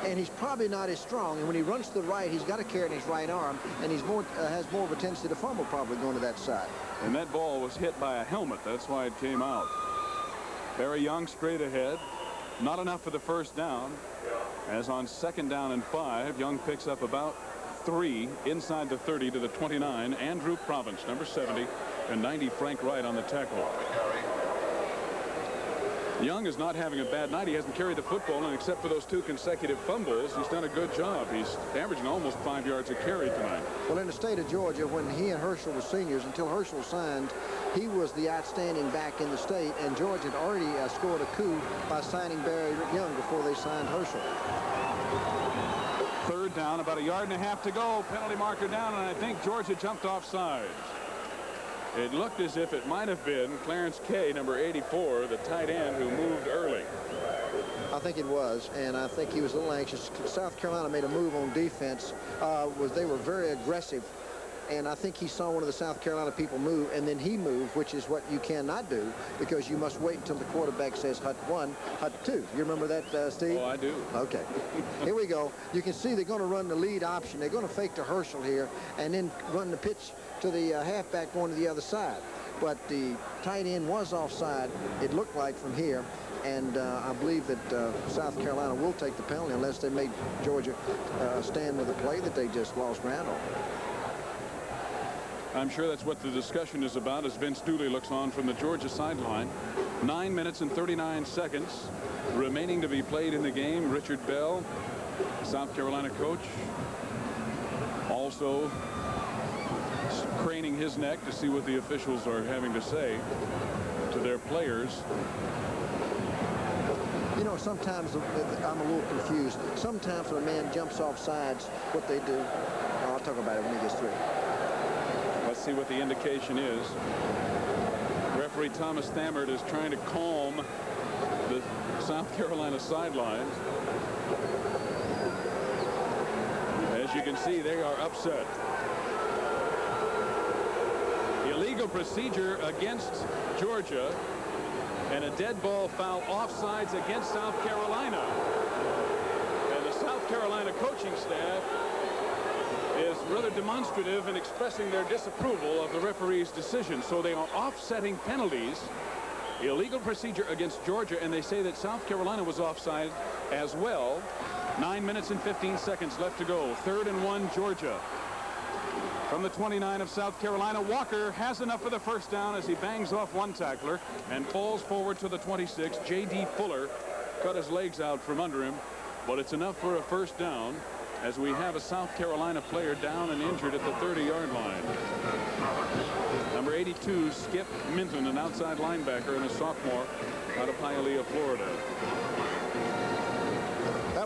And he's probably not as strong. And when he runs to the right, he's got to carry in his right arm, and he's more uh, has more of a tendency to fumble probably going to that side. And that ball was hit by a helmet. That's why it came out. Barry Young straight ahead. Not enough for the first down. As on second down and five, Young picks up about three inside the 30 to the 29. Andrew Provence, number 70, and 90 Frank Wright on the tackle. Young is not having a bad night. He hasn't carried the football, and except for those two consecutive fumbles, he's done a good job. He's averaging almost five yards a carry tonight. Well, in the state of Georgia, when he and Herschel were seniors, until Herschel signed, he was the outstanding back in the state, and Georgia had already uh, scored a coup by signing Barry Young before they signed Herschel. Third down, about a yard and a half to go. Penalty marker down, and I think Georgia jumped off sides. It looked as if it might have been Clarence Kay, number 84, the tight end who moved early. I think it was, and I think he was a little anxious. South Carolina made a move on defense. Uh, was they were very aggressive, and I think he saw one of the South Carolina people move, and then he moved, which is what you cannot do because you must wait until the quarterback says hut one, hut two. You remember that, uh, Steve? Oh, I do. Okay. here we go. You can see they're going to run the lead option. They're going to fake to Herschel here, and then run the pitch to the uh, halfback going to the other side. But the tight end was offside, it looked like from here. And uh, I believe that uh, South Carolina will take the penalty unless they made Georgia uh, stand with a play that they just lost ground on. I'm sure that's what the discussion is about as Vince Dooley looks on from the Georgia sideline. Nine minutes and 39 seconds remaining to be played in the game. Richard Bell, South Carolina coach, also craning his neck to see what the officials are having to say to their players. You know, sometimes I'm a little confused. Sometimes when a man jumps off sides, what they do, oh, I'll talk about it when he gets through. Let's see what the indication is. Referee Thomas Thammert is trying to calm the South Carolina sidelines. As you can see, they are upset. Illegal procedure against Georgia and a dead ball foul offsides against South Carolina. And the South Carolina coaching staff is rather demonstrative in expressing their disapproval of the referee's decision. So they are offsetting penalties. Illegal procedure against Georgia, and they say that South Carolina was offside as well. Nine minutes and 15 seconds left to go. Third and one, Georgia. From the 29 of South Carolina, Walker has enough for the first down as he bangs off one tackler and falls forward to the 26. J.D. Fuller cut his legs out from under him, but it's enough for a first down as we have a South Carolina player down and injured at the 30-yard line. Number 82, Skip Minton, an outside linebacker and a sophomore out of Hialeah, Florida.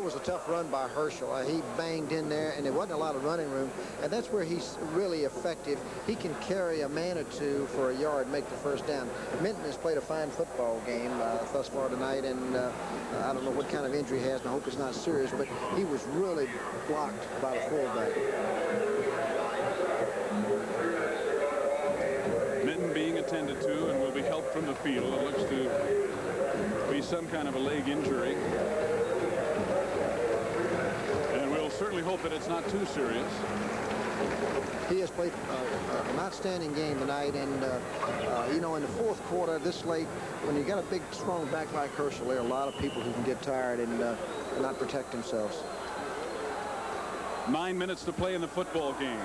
Was a tough run by Herschel. Uh, he banged in there, and there wasn't a lot of running room, and that's where he's really effective. He can carry a man or two for a yard, make the first down. Minton has played a fine football game uh, thus far tonight, and uh, I don't know what kind of injury he has, and I hope it's not serious, but he was really blocked by the fullback. Minton being attended to and will be helped from the field. It looks to be some kind of a leg injury. Certainly hope that it's not too serious. He has played uh, an outstanding game tonight, and, uh, uh, you know, in the fourth quarter, this late, when you got a big, strong back like Herschel, there are a lot of people who can get tired and uh, not protect themselves. Nine minutes to play in the football game.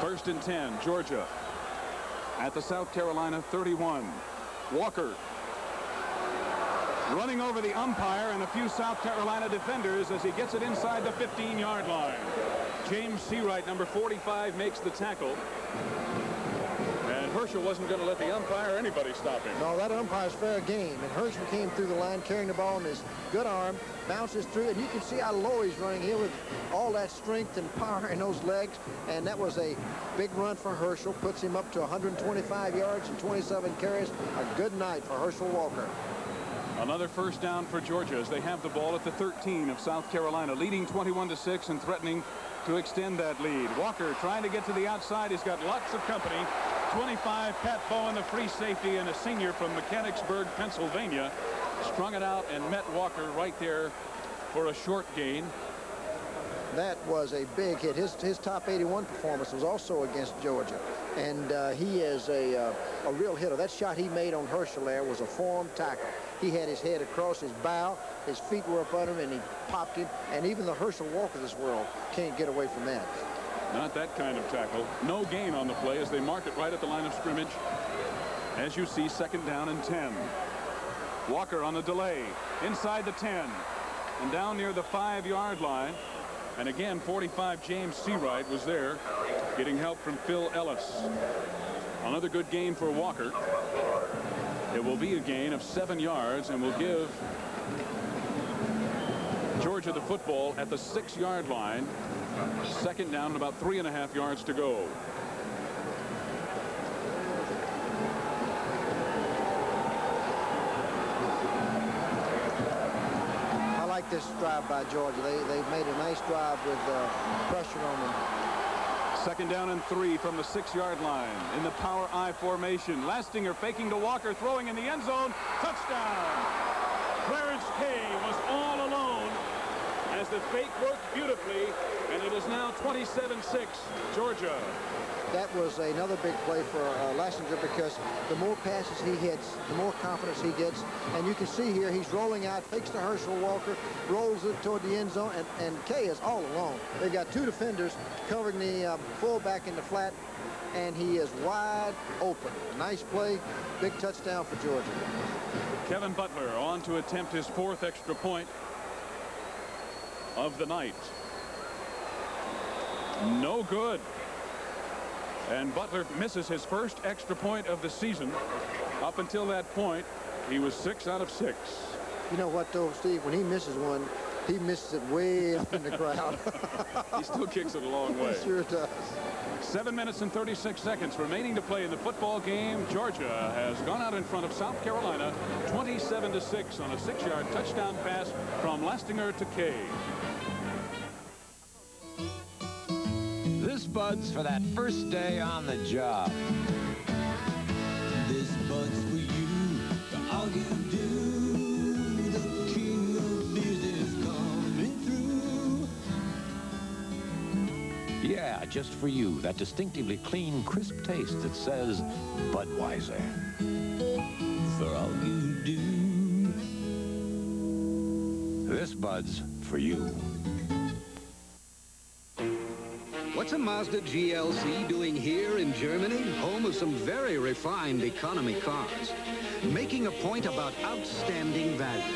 First and 10, Georgia at the South Carolina 31. Walker running over the umpire and a few South Carolina defenders as he gets it inside the 15-yard line. James Seawright, number 45, makes the tackle. And Herschel wasn't going to let the umpire or anybody stop him. No, that umpire's fair game. And Herschel came through the line carrying the ball in his good arm, bounces through, and you can see how low he's running here with all that strength and power in those legs. And that was a big run for Herschel, puts him up to 125 yards and 27 carries. A good night for Herschel Walker. Another first down for Georgia as they have the ball at the 13 of South Carolina, leading 21 to 6 and threatening to extend that lead. Walker trying to get to the outside. He's got lots of company. 25, Pat Bowen, the free safety, and a senior from Mechanicsburg, Pennsylvania, strung it out and met Walker right there for a short gain. That was a big hit. His, his top 81 performance was also against Georgia. And uh, he is a, uh, a real hitter. That shot he made on Herschel there was a form tackle. He had his head across his bow, his feet were up under him, and he popped him. And even the Herschel Walker of this world can't get away from that. Not that kind of tackle. No gain on the play as they mark it right at the line of scrimmage. As you see, second down and 10. Walker on the delay, inside the 10, and down near the five-yard line. And again, 45 James Seawright was there, getting help from Phil Ellis. Another good game for Walker. It will be a gain of seven yards and will give Georgia the football at the six-yard line. Second down about three and a half yards to go. This drive by Georgia. They, they've made a nice drive with uh, pressure on them. Second down and three from the six-yard line in the power I formation. Lastinger faking to Walker, throwing in the end zone. Touchdown! Clarence Kay was all alone as the fake worked beautifully, and it is now 27-6, Georgia. That was another big play for uh, Lastinger because the more passes he hits, the more confidence he gets. And you can see here he's rolling out, fakes to Herschel Walker, rolls it toward the end zone, and, and Kay is all alone. They've got two defenders covering the um, fullback in the flat, and he is wide open. Nice play, big touchdown for Georgia. Kevin Butler on to attempt his fourth extra point of the night. No good. And Butler misses his first extra point of the season. Up until that point, he was six out of six. You know what, though, Steve? When he misses one, he misses it way up in the crowd. he still kicks it a long way. He sure does. Seven minutes and 36 seconds remaining to play in the football game. Georgia has gone out in front of South Carolina 27 to 6 on a six-yard touchdown pass from Lastinger to Kay. Bud's for that first day on the job. This Bud's for you, for all you do. The king of business coming through. Yeah, just for you, that distinctively clean, crisp taste that says Budweiser. For all you do. This Bud's for you. What's a Mazda GLC doing here in Germany, home of some very refined economy cars? Making a point about outstanding value.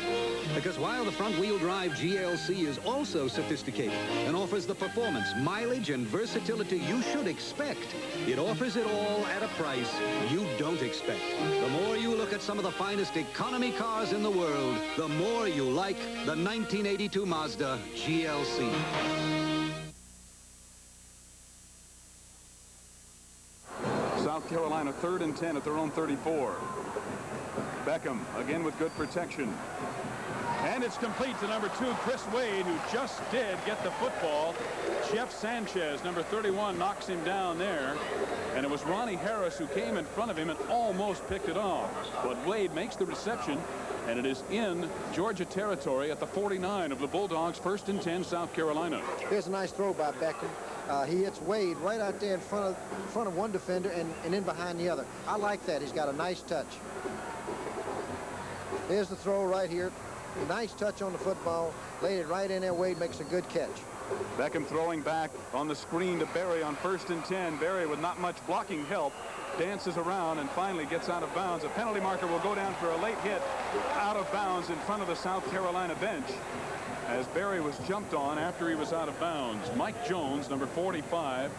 Because while the front-wheel drive GLC is also sophisticated and offers the performance, mileage, and versatility you should expect, it offers it all at a price you don't expect. The more you look at some of the finest economy cars in the world, the more you like the 1982 Mazda GLC. Carolina third and 10 at their own 34. Beckham again with good protection. And it's complete to number two, Chris Wade, who just did get the football. Jeff Sanchez, number 31, knocks him down there. And it was Ronnie Harris who came in front of him and almost picked it off. But Wade makes the reception, and it is in Georgia territory at the 49 of the Bulldogs, first and 10, South Carolina. Here's a nice throw by Beckham. Uh, he hits Wade right out there in front of, in front of one defender and, and in behind the other. I like that. He's got a nice touch. Here's the throw right here. Nice touch on the football. Laid it right in there. Wade makes a good catch. Beckham throwing back on the screen to Barry on first and 10. Barry with not much blocking help dances around and finally gets out of bounds. A penalty marker will go down for a late hit out of bounds in front of the South Carolina bench as Barry was jumped on after he was out of bounds. Mike Jones, number 45,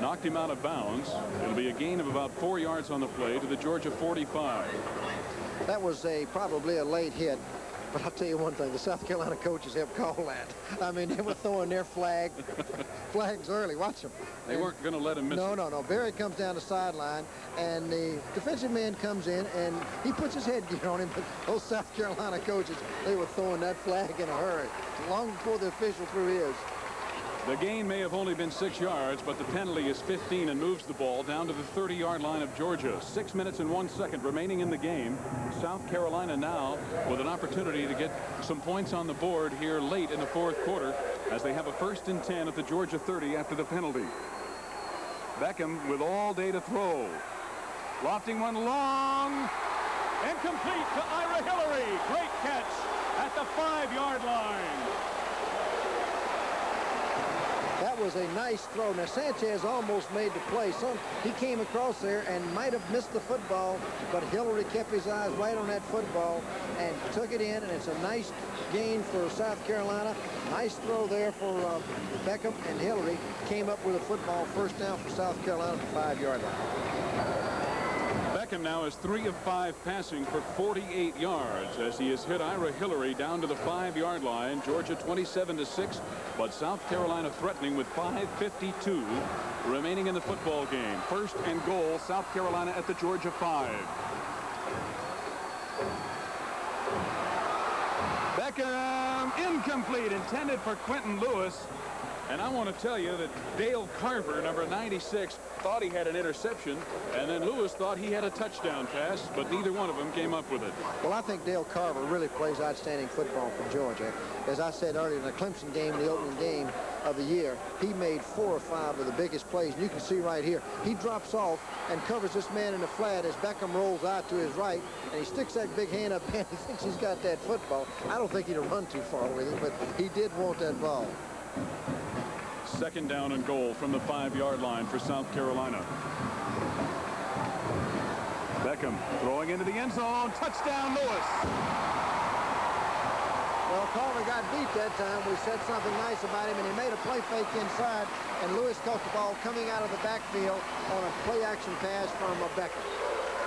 knocked him out of bounds. It'll be a gain of about four yards on the play to the Georgia 45. That was a probably a late hit. But I'll tell you one thing, the South Carolina coaches have called that. I mean, they were throwing their flag, flags early. Watch them. They and weren't going to let him miss No, it. no, no. Barry comes down the sideline, and the defensive man comes in, and he puts his headgear on him. But those South Carolina coaches, they were throwing that flag in a hurry, long before the official threw his. The gain may have only been six yards, but the penalty is 15 and moves the ball down to the 30-yard line of Georgia. Six minutes and one second remaining in the game. South Carolina now with an opportunity to get some points on the board here late in the fourth quarter as they have a first and 10 at the Georgia 30 after the penalty. Beckham with all day to throw. Lofting one long and complete to Ira Hillary. Great catch at the five-yard line. Was a nice throw. Now, Sanchez almost made the play. Some, he came across there and might have missed the football, but Hillary kept his eyes right on that football and took it in, and it's a nice gain for South Carolina. Nice throw there for uh, Beckham, and Hillary came up with a football first down for South Carolina at the five-yard line. Beckham now is three of five passing for 48 yards as he has hit Ira Hillary down to the five-yard line. Georgia 27 to 6, but South Carolina threatening with 5.52 remaining in the football game. First and goal, South Carolina at the Georgia 5. Beckham incomplete, intended for Quentin Lewis. And I want to tell you that Dale Carver, number 96, thought he had an interception, and then Lewis thought he had a touchdown pass, but neither one of them came up with it. Well, I think Dale Carver really plays outstanding football for Georgia. As I said earlier, in the Clemson game, the opening game of the year, he made four or five of the biggest plays. And you can see right here, he drops off and covers this man in the flat as Beckham rolls out to his right, and he sticks that big hand up and he thinks he's got that football. I don't think he'd have run too far with it, but he did want that ball. Second down and goal from the five-yard line for South Carolina. Beckham throwing into the end zone. Touchdown, Lewis. Well, Carver got beat that time. We said something nice about him, and he made a play fake inside, and Lewis caught the ball coming out of the backfield on a play-action pass from Beckham.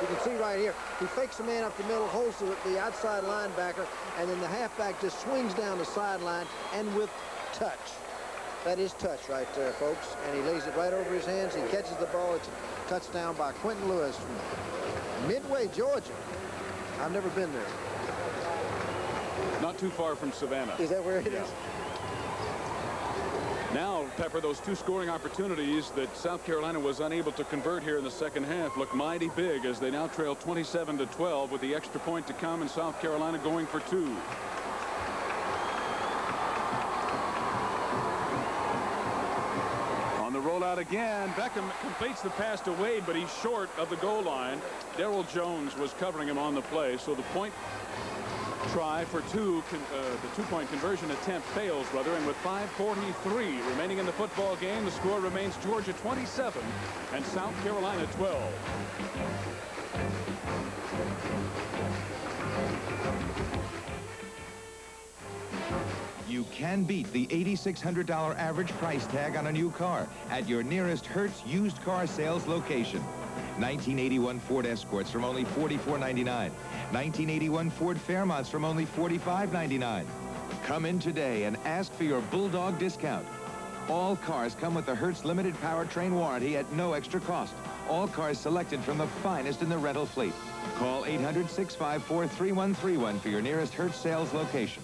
You can see right here, he fakes the man up the middle, holds the outside linebacker, and then the halfback just swings down the sideline and with touch. That is touch right there, folks. And he lays it right over his hands. He catches the ball. It's a touchdown by Quentin Lewis from Midway, Georgia. I've never been there. Not too far from Savannah. Is that where it yeah. is? Now, Pepper, those two scoring opportunities that South Carolina was unable to convert here in the second half look mighty big as they now trail 27 to 12 with the extra point to come and South Carolina going for two. Rollout again. Beckham completes the pass to Wade, but he's short of the goal line. Daryl Jones was covering him on the play, so the point try for two, uh, the two-point conversion attempt fails, brother, and with 5.43 remaining in the football game, the score remains Georgia 27 and South Carolina 12. You can beat the $8,600 average price tag on a new car at your nearest Hertz used car sales location. 1981 Ford Escorts from only $44.99. 1981 Ford Fairmonts from only $45.99. Come in today and ask for your Bulldog discount. All cars come with the Hertz limited powertrain warranty at no extra cost. All cars selected from the finest in the rental fleet. Call 800-654-3131 for your nearest Hertz sales location.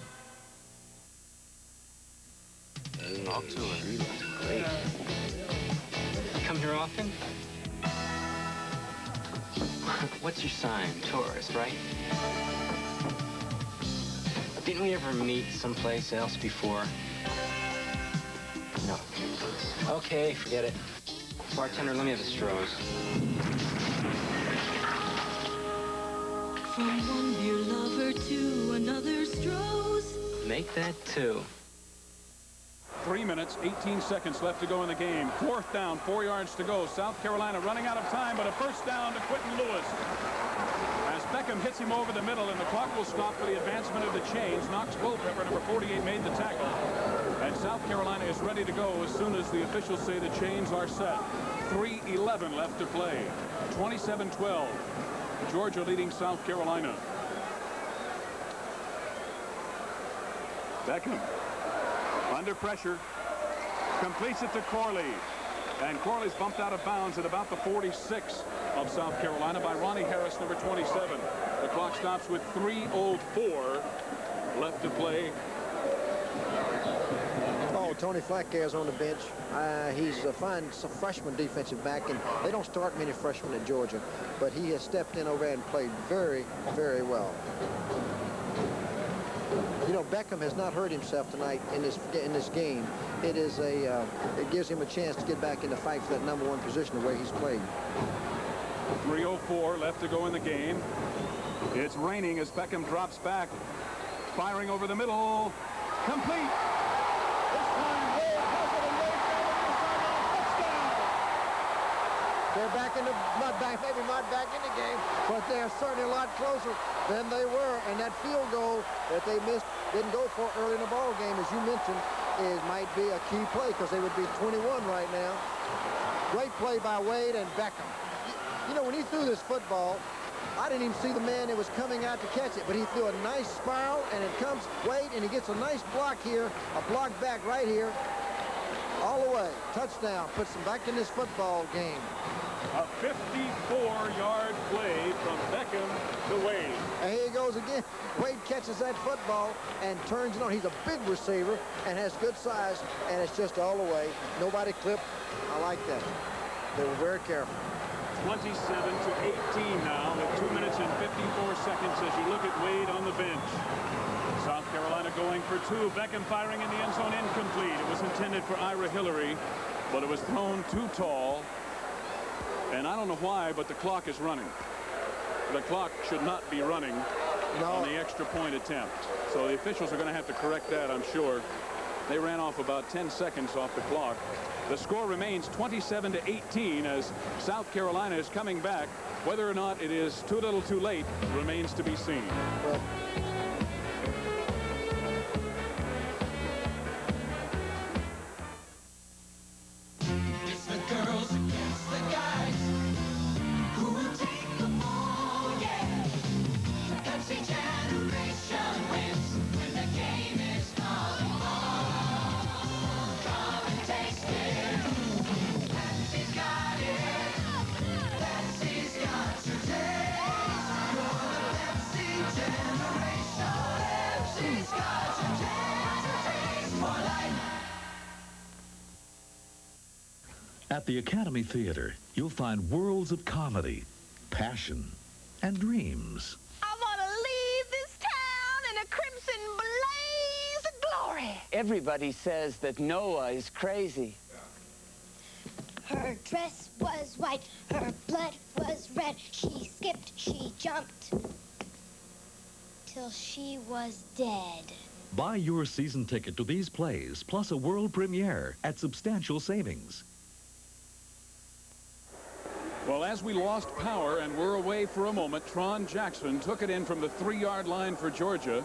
Talk to her. Great. Come here often? What's your sign? Taurus, right? Didn't we ever meet someplace else before? No. Okay, forget it. Bartender, let me have the Strohs. From one beer lover to another Stroh's. Make that two. Three minutes, 18 seconds left to go in the game. Fourth down, four yards to go. South Carolina running out of time, but a first down to Quinton Lewis. As Beckham hits him over the middle, and the clock will stop for the advancement of the chains. Knox Culpepper, number 48, made the tackle. And South Carolina is ready to go as soon as the officials say the chains are set. 3.11 left to play. 27-12. Georgia leading South Carolina. Beckham under pressure. Completes it to Corley. And Corley's bumped out of bounds at about the 46 of South Carolina by Ronnie Harris, number 27. The clock stops with 3.04 left to play. Oh, Tony Flatcare's on the bench. Uh, he's a fine freshman defensive back, and they don't start many freshmen at Georgia, but he has stepped in over and played very, very well. You know, Beckham has not hurt himself tonight in this in this game. It is a uh, it gives him a chance to get back in the fight for that number one position the way he's played. 3.04 left to go in the game. It's raining as Beckham drops back. Firing over the middle. Complete. They're back in the not back, maybe not back in the game, but they're certainly a lot closer than they were. And that field goal that they missed, didn't go for early in the ball game, as you mentioned, is might be a key play because they would be 21 right now. Great play by Wade and Beckham. You know, when he threw this football, I didn't even see the man that was coming out to catch it, but he threw a nice spiral, and it comes Wade, and he gets a nice block here, a block back right here, all the way. Touchdown. Puts them back in this football game. A 54-yard play from Beckham to Wade. And here he goes again. Wade catches that football and turns it on. He's a big receiver and has good size, and it's just all the way. Nobody clipped. I like that. They were very careful. 27 to 18 now with 2 minutes and 54 seconds as you look at Wade on the bench. South Carolina going for two. Beckham firing in the end zone incomplete. It was intended for Ira Hillary, but it was thrown too tall. And I don't know why, but the clock is running. The clock should not be running no. on the extra point attempt. So the officials are going to have to correct that, I'm sure. They ran off about 10 seconds off the clock. The score remains 27 to 18 as South Carolina is coming back. Whether or not it is too little too late remains to be seen. Well, the Academy Theater, you'll find worlds of comedy, passion, and dreams. I want to leave this town in a crimson blaze of glory. Everybody says that Noah is crazy. Her dress was white, her blood was red. She skipped, she jumped, till she was dead. Buy your season ticket to these plays, plus a world premiere at substantial savings. Well, as we lost power and were away for a moment, Tron Jackson took it in from the three-yard line for Georgia.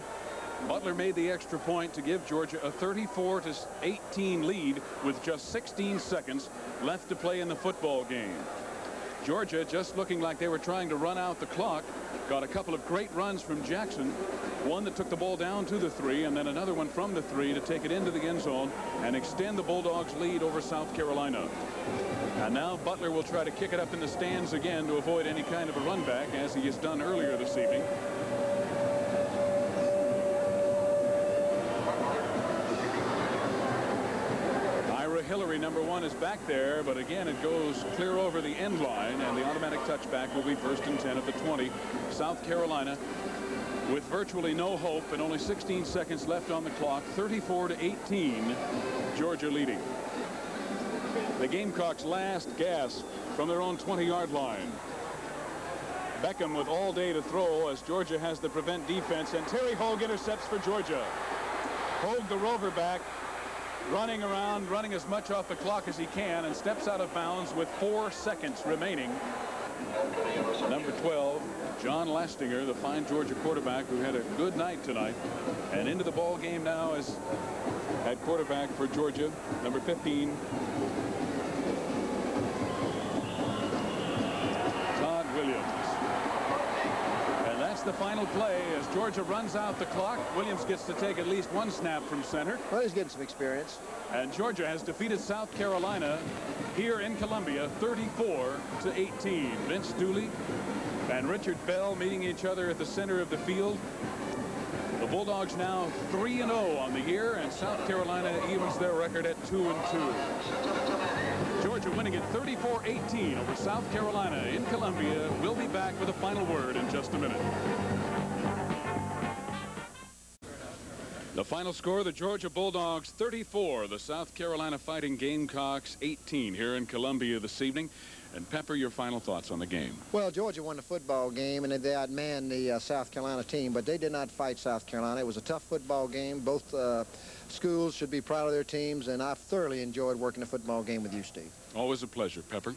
Butler made the extra point to give Georgia a 34 to 18 lead with just 16 seconds left to play in the football game. Georgia just looking like they were trying to run out the clock. Got a couple of great runs from Jackson. One that took the ball down to the three and then another one from the three to take it into the end zone and extend the Bulldogs lead over South Carolina. And now Butler will try to kick it up in the stands again to avoid any kind of a run back as he has done earlier this evening. Ira Hillary, number one, is back there, but again, it goes clear over the end line, and the automatic touchback will be first and 10 at the 20. South Carolina with virtually no hope and only 16 seconds left on the clock, 34 to 18, Georgia leading. The Gamecocks last gasp from their own 20-yard line. Beckham with all day to throw as Georgia has the prevent defense, and Terry Hoage intercepts for Georgia. Hoage, the rover back, running around, running as much off the clock as he can, and steps out of bounds with four seconds remaining. Number 12, John Lastinger, the fine Georgia quarterback who had a good night tonight. And into the ball game now is at quarterback for Georgia, number 15, Todd Williams. And that's the final play as Georgia runs out the clock. Williams gets to take at least one snap from center. Well, he's getting some experience. And Georgia has defeated South Carolina here in Columbia 34 to 18. Vince Dooley and Richard Bell meeting each other at the center of the field. The Bulldogs now 3 and 0 on the year and South Carolina evens their record at 2 and 2. Georgia winning it 34-18 over South Carolina in Columbia. We'll be back with a final word in just a minute. The final score, the Georgia Bulldogs 34, the South Carolina Fighting Gamecocks 18 here in Columbia this evening. And Pepper, your final thoughts on the game. Well, Georgia won the football game, and they outmanned the uh, South Carolina team, but they did not fight South Carolina. It was a tough football game. Both uh, schools should be proud of their teams, and I've thoroughly enjoyed working the football game with you, Steve. Always a pleasure, Pepper.